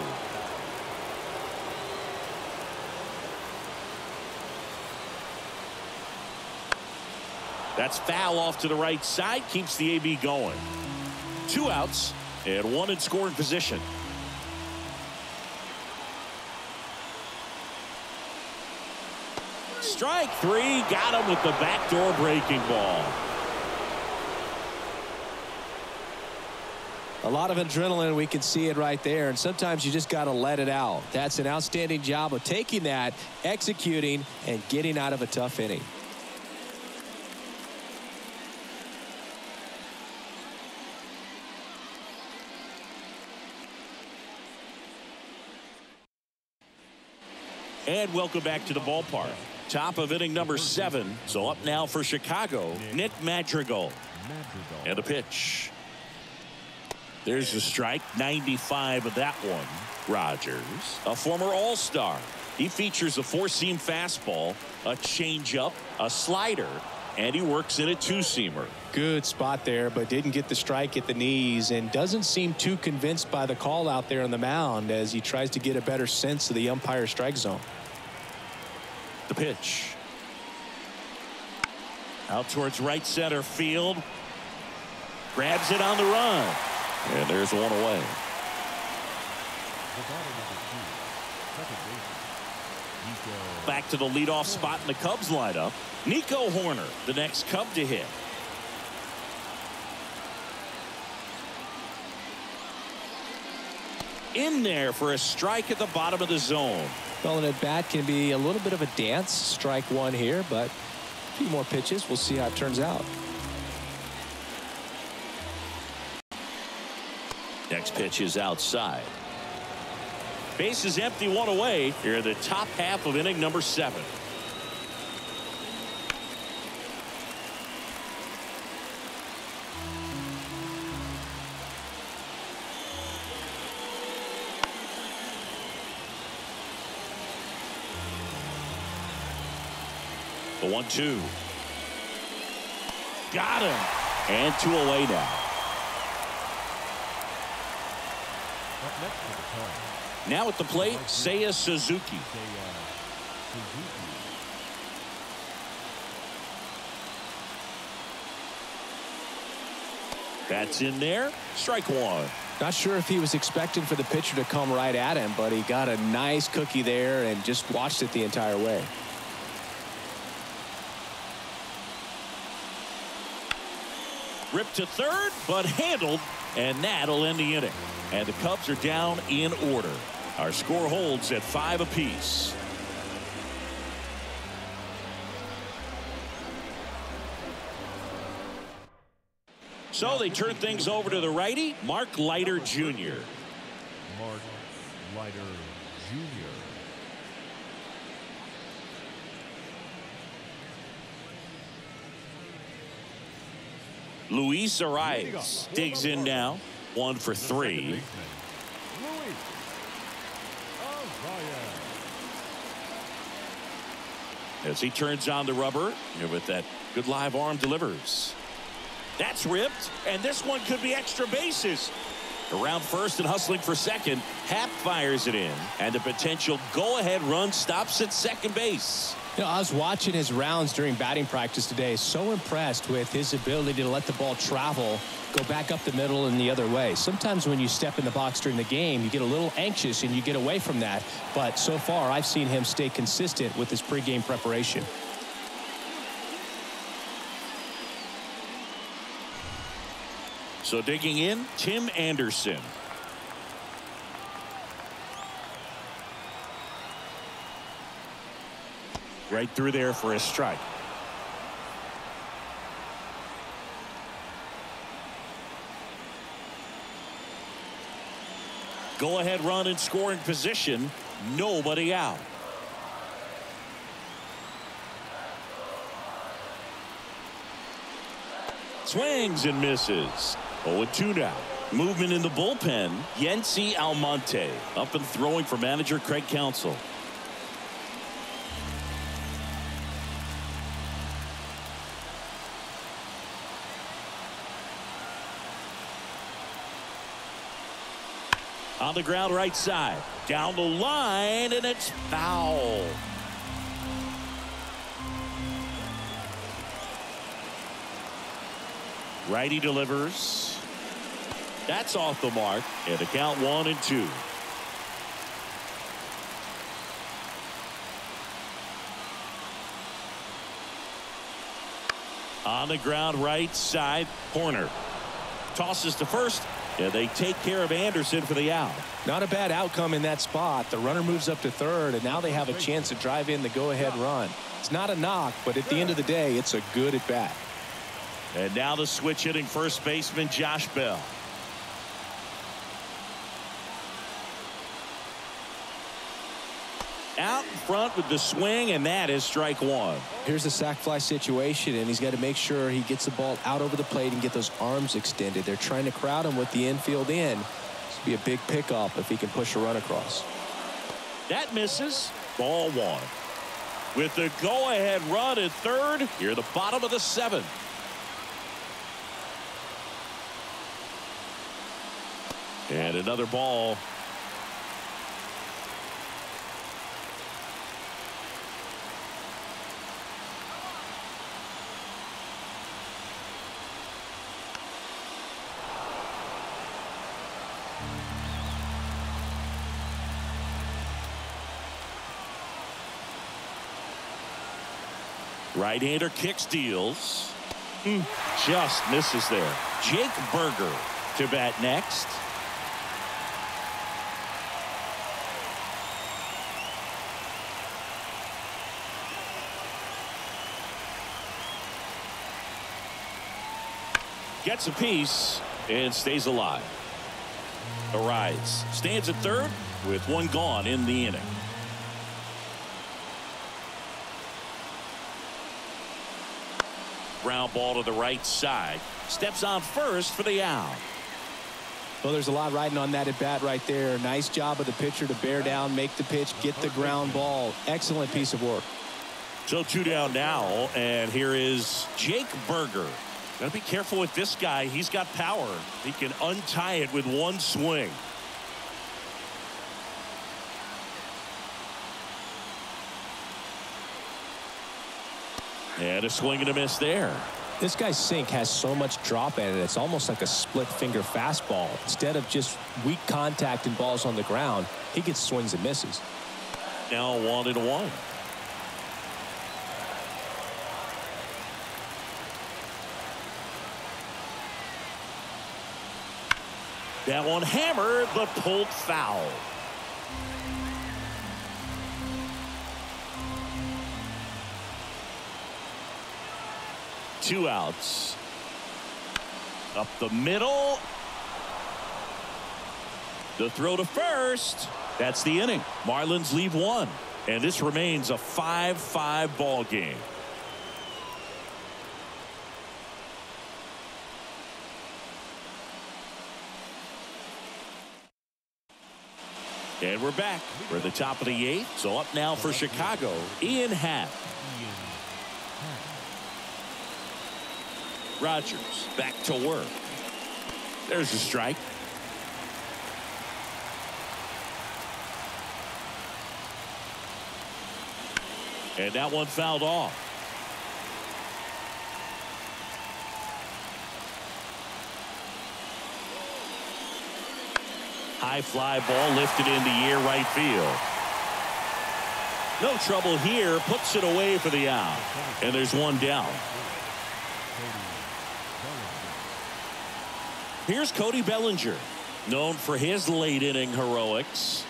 Speaker 1: That's foul off to the right side, keeps the AB going. Two outs and one in scoring position. Strike three, got him with the backdoor breaking ball.
Speaker 2: A lot of adrenaline, we can see it right there, and sometimes you just got to let it out. That's an outstanding job of taking that, executing, and getting out of a tough inning.
Speaker 1: And welcome back to the ballpark. Top of inning number seven. So up now for Chicago, Nick Madrigal. And a pitch. There's a strike, 95 of that one. Rogers, a former All-Star. He features a four-seam fastball, a changeup, a slider, and he works in a two-seamer.
Speaker 2: Good spot there, but didn't get the strike at the knees and doesn't seem too convinced by the call out there on the mound as he tries to get a better sense of the umpire strike zone.
Speaker 1: The pitch. Out towards right center field. Grabs it on the run. And there's one away. Back to the leadoff spot in the Cubs lineup. Nico Hoerner, the next Cub to hit. In there for a strike at the bottom of the zone.
Speaker 2: Well, an at bat can be a little bit of a dance. Strike one here, but a few more pitches. We'll see how it turns out.
Speaker 1: Next pitch is outside. Base is empty, one away. Here in the top half of inning number seven. The one two. Got him. And two away now.
Speaker 4: Up next for the Cubs,
Speaker 1: Now at the plate. Seiya Suzuki. That's in there. Strike one.
Speaker 2: Not sure if he was expecting for the pitcher to come right at him, but he got a nice cookie there and just watched it the entire way.
Speaker 1: Ripped to third, but handled, and that'll end the inning. And the Cubs are down in order. Our score holds at five apiece. So they turn things over to the righty, Mark Leiter Jr.
Speaker 4: Mark Leiter Jr.
Speaker 1: Luis Arraez digs in now. One for three.
Speaker 4: baseman, Luis Arraez.
Speaker 1: As he turns on the rubber and with that good live arm delivers. That's ripped, and this one could be extra bases. Around first and hustling for second, Happ fires it in, and the potential go-ahead run stops at second base.
Speaker 2: You know, I was watching his rounds during batting practice today. So impressed with his ability to let the ball travel, go back up the middle and the other way. Sometimes when you step in the box during the game, you get a little anxious and you get away from that. But so far, I've seen him stay consistent with his pregame preparation.
Speaker 1: So digging in, Tim Anderson. Right through there for a strike. Go ahead run in scoring position. Nobody out. Swings and misses. 0-2 now. Movement in the bullpen. Yency Almonte up and throwing for manager Craig Counsell. On the ground right side. Down the line and it's foul. Righty delivers. That's off the mark. And the count one and two. On the ground right side corner. Tosses to first. And they take care of Anderson for the out.
Speaker 2: Not a bad outcome in that spot. The runner moves up to third, and now they have a chance to drive in the go-ahead run. It's not a knock, but at the end of the day, it's a good at bat.
Speaker 1: And now the switch hitting first baseman Josh Bell. Out in front with the swing, and that is strike one.
Speaker 2: Here's a sac fly situation, and he's got to make sure he gets the ball out over the plate and get those arms extended. They're trying to crowd him with the infield in. This would be a big pickup if he can push a run across.
Speaker 1: That misses. Ball one. With the go-ahead run at third, here the bottom of the seventh. And another ball. Right-hander kicks, deals. Mm, just misses there. Jake Burger to bat next. Gets a piece and stays alive. Arraez stands at third with one gone in the inning. Ground ball to the right side. Steps on first for the out.
Speaker 2: Well, there's a lot riding on that at bat right there. Nice job of the pitcher to bear down, make the pitch, get the ground ball. Excellent piece of work.
Speaker 1: So two down now, and here is Jake Burger. Got to be careful with this guy. He's got power. He can untie it with one swing. And a swing and a miss there.
Speaker 2: This guy's sink has so much drop in it. It's almost like a split finger fastball. Instead of just weak contact and balls on the ground, he gets swings and misses.
Speaker 1: Now one and one. That one hammered but pulled foul. Two outs. Up the middle. The throw to first. That's the inning. Marlins leave one. And this remains a 5-5 ball game. And we're back. We're the top of the eighth. So up now for Chicago, Ian Happ. Rogers back to work. There's a strike. And that one fouled off. High fly ball lifted into air right field. No trouble here. Puts it away for the out. And there's one down. Here's Cody Bellinger, known for his late inning heroics.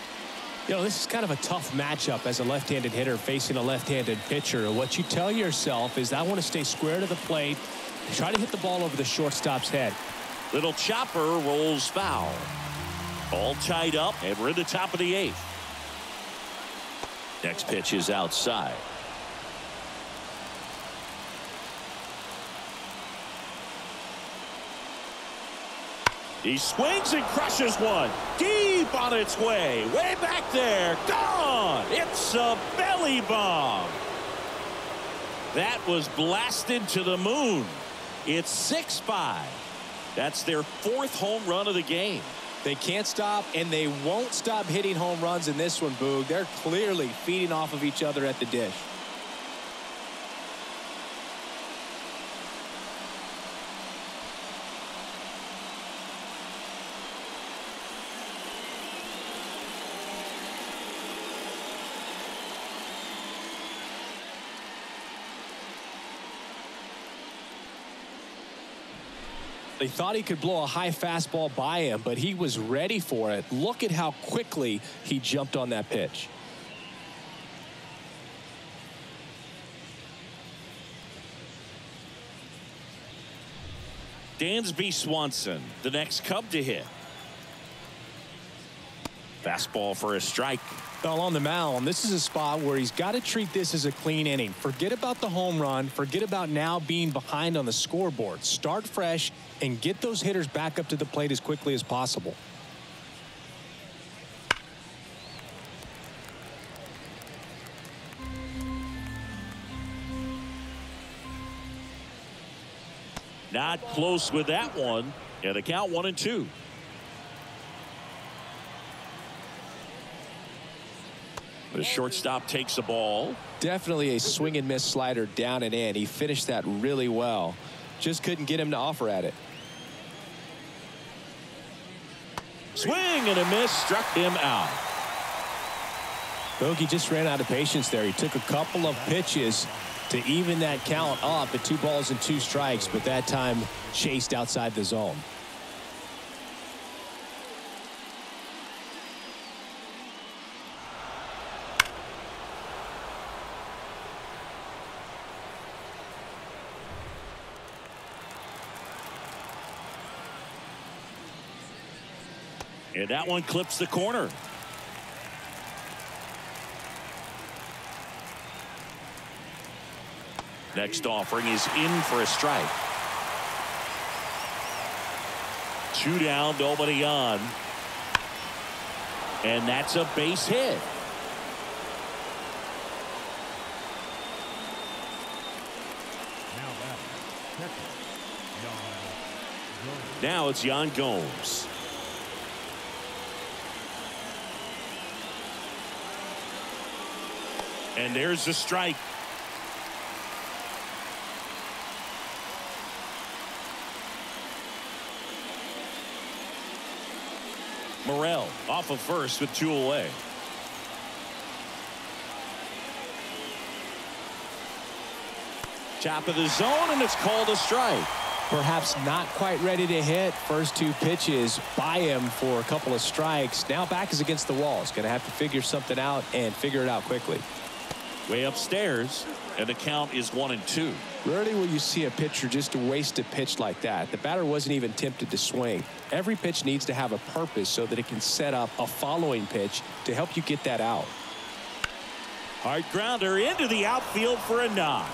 Speaker 2: You know, this is kind of a tough matchup as a left-handed hitter facing a left-handed pitcher. What you tell yourself is I want to stay square to the plate, try to hit the ball over the shortstop's head.
Speaker 1: Little chopper rolls foul. All tied up, and we're in the top of the eighth. Next pitch is outside. He swings and crushes one. Deep on its way. Way back there. Gone. It's a belly bomb. That was blasted to the moon. It's 6-5. That's their fourth home run of the game.
Speaker 2: They can't stop, and they won't stop hitting home runs in this one, Boog. They're clearly feeding off of each other at the dish. Thought he could blow a high fastball by him, but he was ready for it. Look at how quickly he jumped on that pitch.
Speaker 1: Dansby Swanson, the next Cub to hit. Fastball for a strike.
Speaker 2: Well, on the mound, this is a spot where he's got to treat this as a clean inning. Forget about the home run. Forget about now being behind on the scoreboard. Start fresh and get those hitters back up to the plate as quickly as possible.
Speaker 1: Not close with that one. And the count one and two. The shortstop takes the ball.
Speaker 2: Definitely a swing and miss slider down and in. He finished that really well. Just couldn't get him to offer at it.
Speaker 1: Swing and a miss struck him out.
Speaker 2: Bogey just ran out of patience there. He took a couple of pitches to even that count up at two balls and two strikes, but that time chased outside the zone.
Speaker 1: And that one clips the corner. Next offering is in for a strike. Two down, nobody on. And that's a base hit.
Speaker 4: Now back. Catcher. Yan Gomes.
Speaker 1: Now it's Yan Gomes. And there's the strike. Morel off of first with two away. Top of the zone and it's called a strike.
Speaker 2: Perhaps not quite ready to hit. First two pitches by him for a couple of strikes. Now back is against the wall. He's going to have to figure something out and figure it out quickly.
Speaker 1: Way upstairs and the count is one and two.
Speaker 2: Rarely will you see a pitcher just waste a pitch like that. The batter wasn't even tempted to swing. Every pitch needs to have a purpose so that it can set up a following pitch to help you get that out.
Speaker 1: Hard grounder into the outfield for a knock.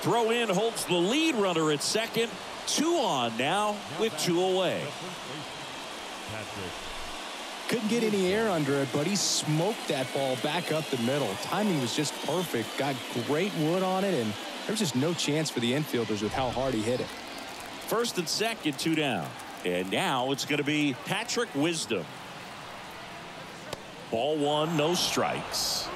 Speaker 1: Throw in holds the lead runner at second. Two on now with two away.
Speaker 4: The first baseman. Patrick.
Speaker 2: Couldn't get any air under it, but he smoked that ball back up the middle. Timing was just perfect. Got great wood on it, and there's just no chance for the infielders with how hard he hit it.
Speaker 1: First and second, two down. And now it's going to be Patrick Wisdom. Ball one, no strikes.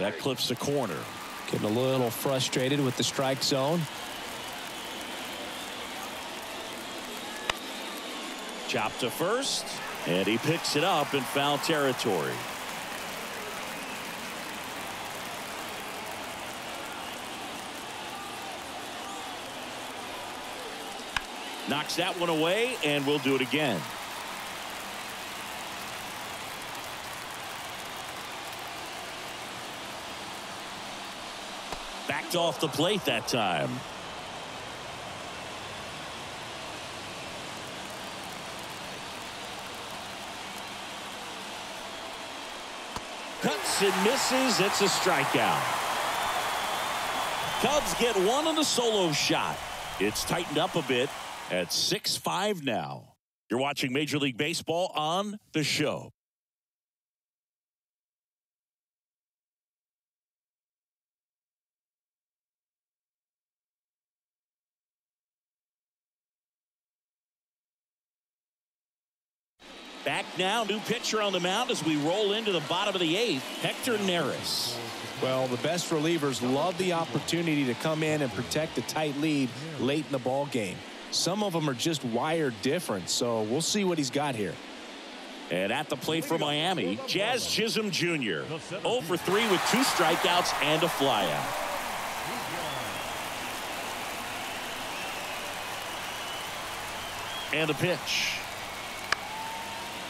Speaker 1: That clips the corner.
Speaker 2: Getting a little frustrated with the strike zone.
Speaker 1: Chop to first, and he picks it up in foul territory. Knocks that one away, and we'll do it again. Backed off the plate that time. Cuts and misses. It's a strikeout. Cubs get one on the solo shot. It's tightened up a bit at 6-5 now. You're watching Major League Baseball on the show. Back now, new pitcher on the mound as we roll into the bottom of the eighth, Hector Neris.
Speaker 2: Well, the best relievers love the opportunity to come in and protect a tight lead late in the ball game. Some of them are just wired different, so we'll see what he's got here.
Speaker 1: And at the plate for Miami, Jazz Chisholm Jr. 0 for 3 with two strikeouts and a flyout. And a pitch.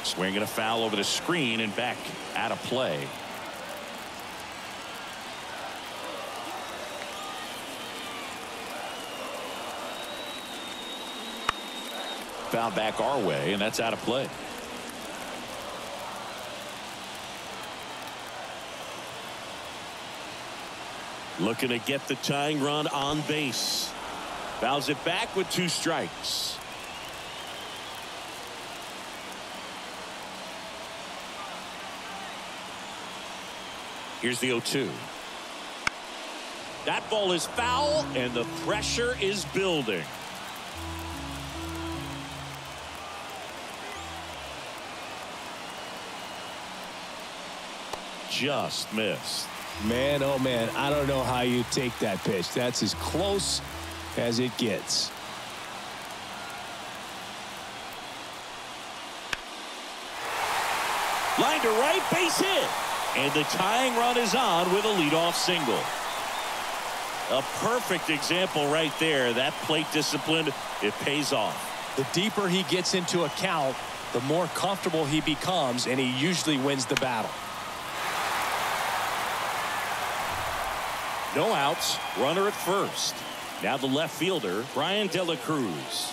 Speaker 1: Swinging a foul over the screen and back out of play. Foul back our way, and that's out of play. Looking to get the tying run on base. Fouls it back with two strikes. Here's the 0-2. That ball is foul, and the pressure is building. Just missed.
Speaker 2: Man, oh man, I don't know how you take that pitch. That's as close as it gets.
Speaker 1: Line to right, base hit. And the tying run is on with a leadoff single. A perfect example right there. That plate discipline, it pays off.
Speaker 2: The deeper he gets into a count, the more comfortable he becomes, and he usually wins the battle.
Speaker 1: No outs, runner at first. Now the left fielder, Bryan De La Cruz.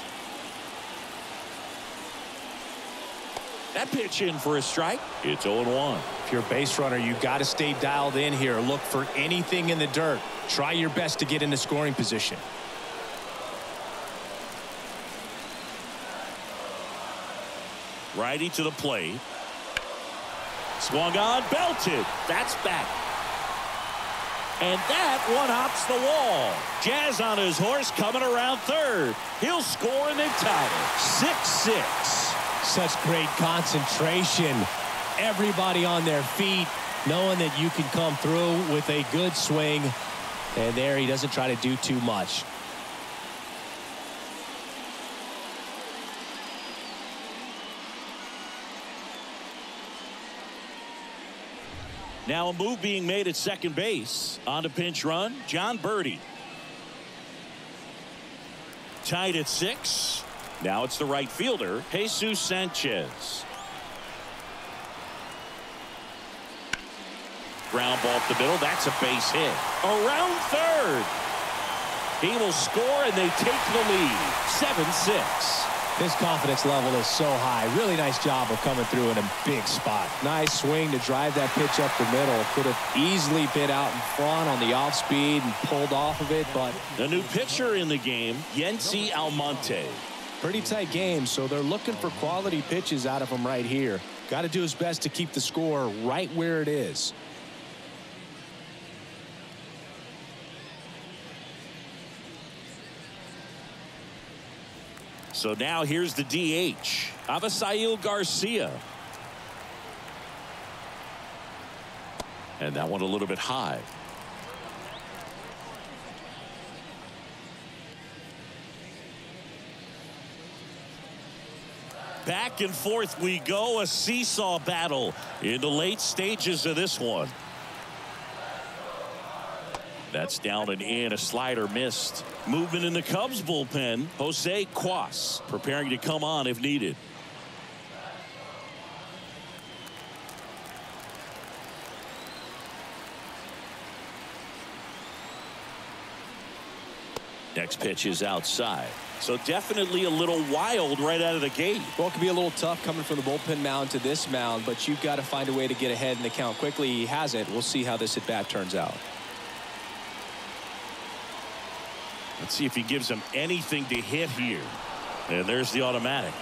Speaker 1: That pitch in for a strike. It's 0-1.
Speaker 2: If you're a base runner, you got to stay dialed in here. Look for anything in the dirt. Try your best to get into scoring position.
Speaker 1: Righty to the plate. Swung on, belted. That's back. And that one hops the wall. Jazz on his horse coming around third. He'll score and they tie it. 6-6.
Speaker 2: Such great concentration. Everybody on their feet, knowing that you can come through with a good swing. And there he doesn't try to do too much.
Speaker 1: Now a move being made at second base. On to pinch run, Jon Berti. Tied at six. Now it's the right fielder, Jesus Sanchez. Ground ball up the middle. That's a base hit. Around third. He will score and they take the lead. 7-6.
Speaker 2: His confidence level is so high. Really nice job of coming through in a big spot. Nice swing to drive that pitch up the middle. Could have easily been out in front on the off speed and pulled off of it, but
Speaker 1: the new pitcher in the game, Yency Almonte.
Speaker 2: Pretty tight game, so they're looking for quality pitches out of him right here. Got to do his best to keep the score right where it is.
Speaker 1: So now here's the DH, Avisail Garcia. And that one a little bit high. Back and forth we go, a seesaw battle in the late stages of this one. That's down and in. A slider missed. Movement in the Cubs bullpen. Jose Cuas preparing to come on if needed. Next pitch is outside. So definitely a little wild right out of the gate.
Speaker 2: Well, it can be a little tough coming from the bullpen mound to this mound, but you've got to find a way to get ahead in the count quickly. He hasn't. We'll see how this at bat turns out.
Speaker 1: Let's see if he gives him anything to hit here. And there's the automatic.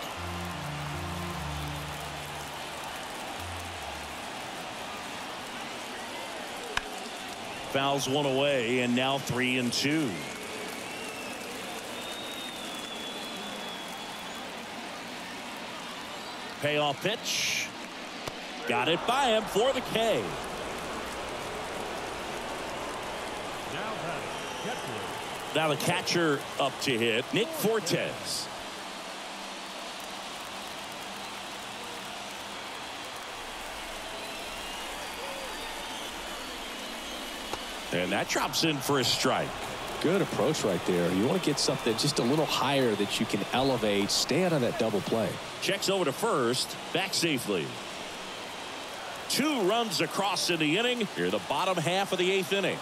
Speaker 1: Fouls one away and now three and two. Payoff pitch. Got it by him for the K. Now the catcher up to hit, Nick Fortes. And that drops in for a strike.
Speaker 2: Good approach right there. You want to get something just a little higher that you can elevate. Stay out of that double play.
Speaker 1: Checks over to first. Back safely. Two runs across in the inning. Here the bottom half of the eighth inning.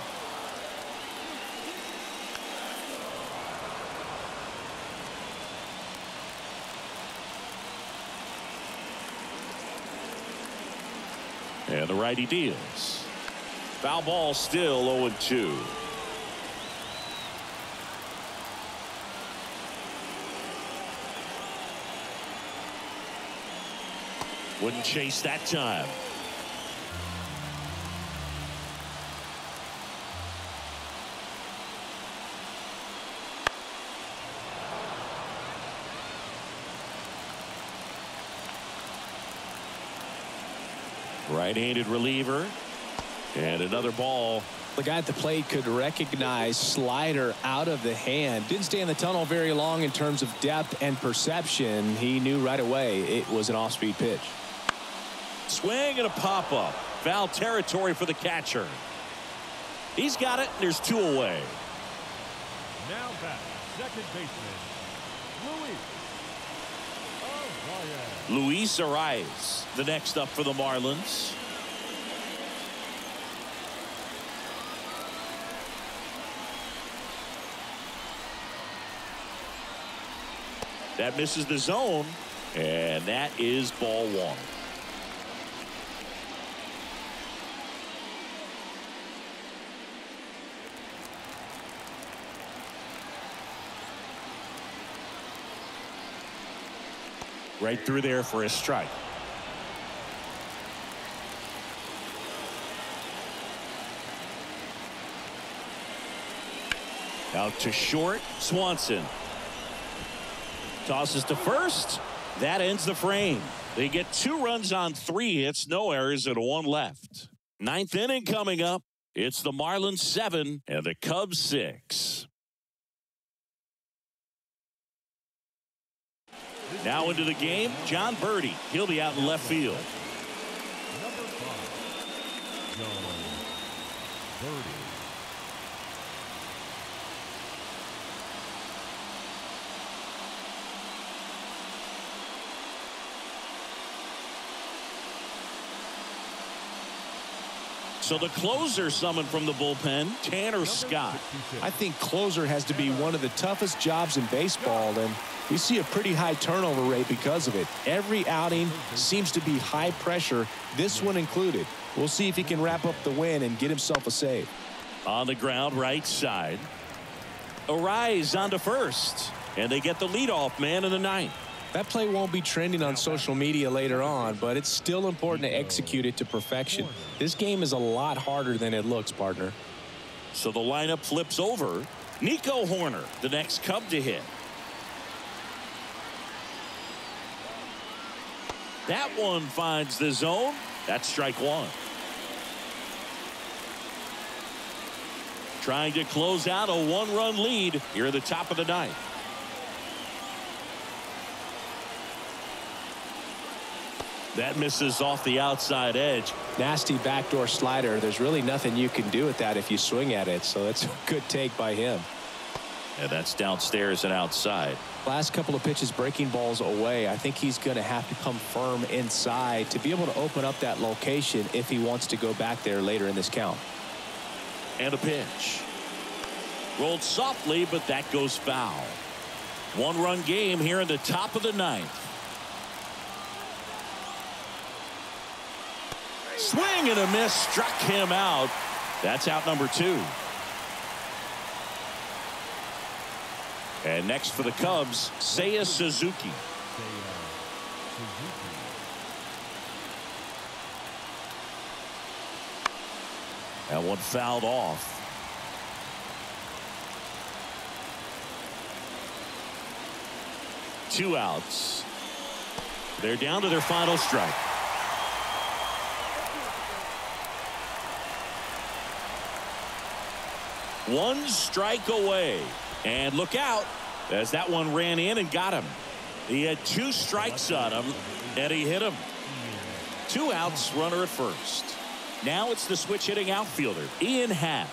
Speaker 1: And the righty deals. Foul ball still 0 Wouldn't chase that time. Right-handed reliever. And another ball.
Speaker 2: The guy at the plate could recognize slider out of the hand. Didn't stay in the tunnel very long in terms of depth and perception. He knew right away it was an off-speed pitch.
Speaker 1: Swing and a pop-up. Foul territory for the catcher. He's got it. There's two away.
Speaker 4: Now back, second baseman, Luis
Speaker 1: Luis Arraez, the next up for the Marlins. That misses the zone, and that is ball one. Right through there for a strike. Out to short, Swanson. Tosses to first. That ends the frame. They get two runs on three hits, no errors, and one left. Ninth inning coming up. It's the Marlins seven and the Cubs six. Now into the game, Jon Berti. He'll be out in left field.
Speaker 4: Number five, Jon Berti.
Speaker 1: So the closer summoned from the bullpen, Tanner Scott.
Speaker 2: I think closer has to be one of the toughest jobs in baseball, and we see a pretty high turnover rate because of it. Every outing seems to be high pressure, this one included. We'll see if he can wrap up the win and get himself a save.
Speaker 1: On the ground, right side. Arraez on to first, and they get the leadoff man in the ninth.
Speaker 2: That play won't be trending on social media later on, but it's still important to execute it to perfection. This game is a lot harder than it looks, partner.
Speaker 1: So the lineup flips over. Nico Hoerner, the next Cub to hit. That one finds the zone. That's strike one. Trying to close out a one-run lead here at the top of the ninth. That misses off the outside edge.
Speaker 2: Nasty backdoor slider. There's really nothing you can do with that if you swing at it, so it's a good take by him.
Speaker 1: And that's downstairs and outside.
Speaker 2: Last couple of pitches breaking balls away. I think he's going to have to come firm inside to be able to open up that location if he wants to go back there later in this count.
Speaker 1: And a pitch. Rolled softly, but that goes foul. One run game here in the top of the ninth. Swing and a miss struck him out. That's out number two. And next for the Cubs, Seiya Suzuki. That one fouled off. Two outs. They're down to their final strike. One strike away. And look out as that one ran in and got him. He had two strikes on him and he hit him. Two outs, runner at first. Now it's the switch hitting outfielder, Ian Happ.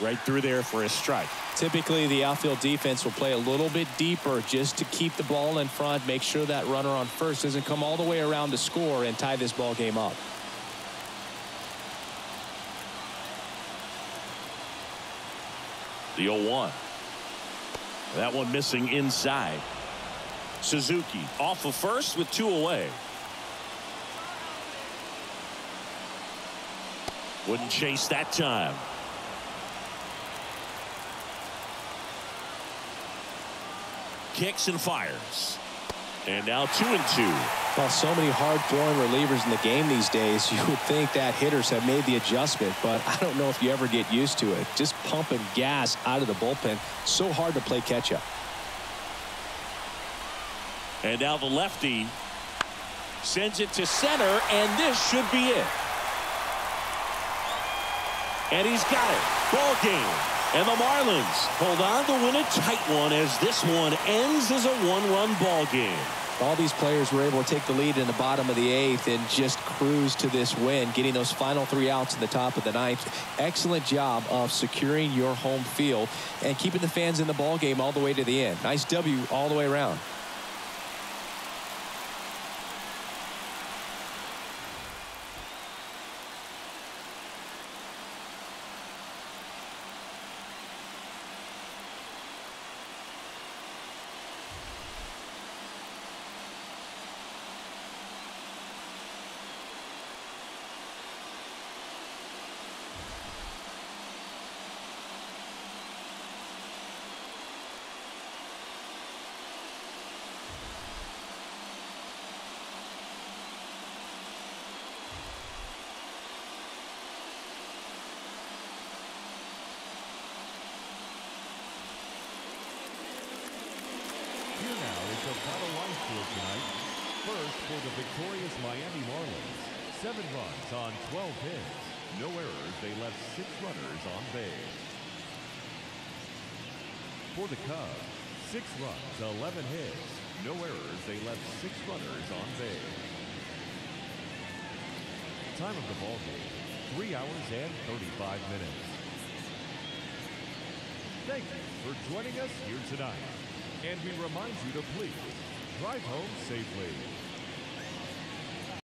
Speaker 1: Right through there for a strike.
Speaker 2: Typically, the outfield defense will play a little bit deeper just to keep the ball in front, make sure that runner on first doesn't come all the way around to score and tie this ball game up.
Speaker 1: The 0-1. That one missing inside. Suzuki off of first with two away. Wouldn't chase that time. Kicks and fires. And now two and two.
Speaker 2: Well, so many hard throwing relievers in the game these days, you would think that hitters have made the adjustment, but I don't know if you ever get used to it. Just pumping gas out of the bullpen. So hard to play catch up.
Speaker 1: And now the lefty sends it to center, and this should be it. And he's got it. Ball game. And the Marlins hold on to win a tight one as this one ends as a one-run ball game.
Speaker 2: All these players were able to take the lead in the bottom of the eighth and just cruise to this win, getting those final three outs in the top of the ninth. Excellent job of securing your home field and keeping the fans in the ball game all the way to the end. Nice W all the way around.
Speaker 4: Here now is the final line score tonight. First for the victorious Miami Marlins. Seven runs on 12 hits. No errors. They left six runners on base. For the Cubs, six runs, 11 hits. No errors. They left six runners on base. Time of the ball game, three hours and 35 minutes. Thank you for joining us here tonight. And we remind you to please drive home safely.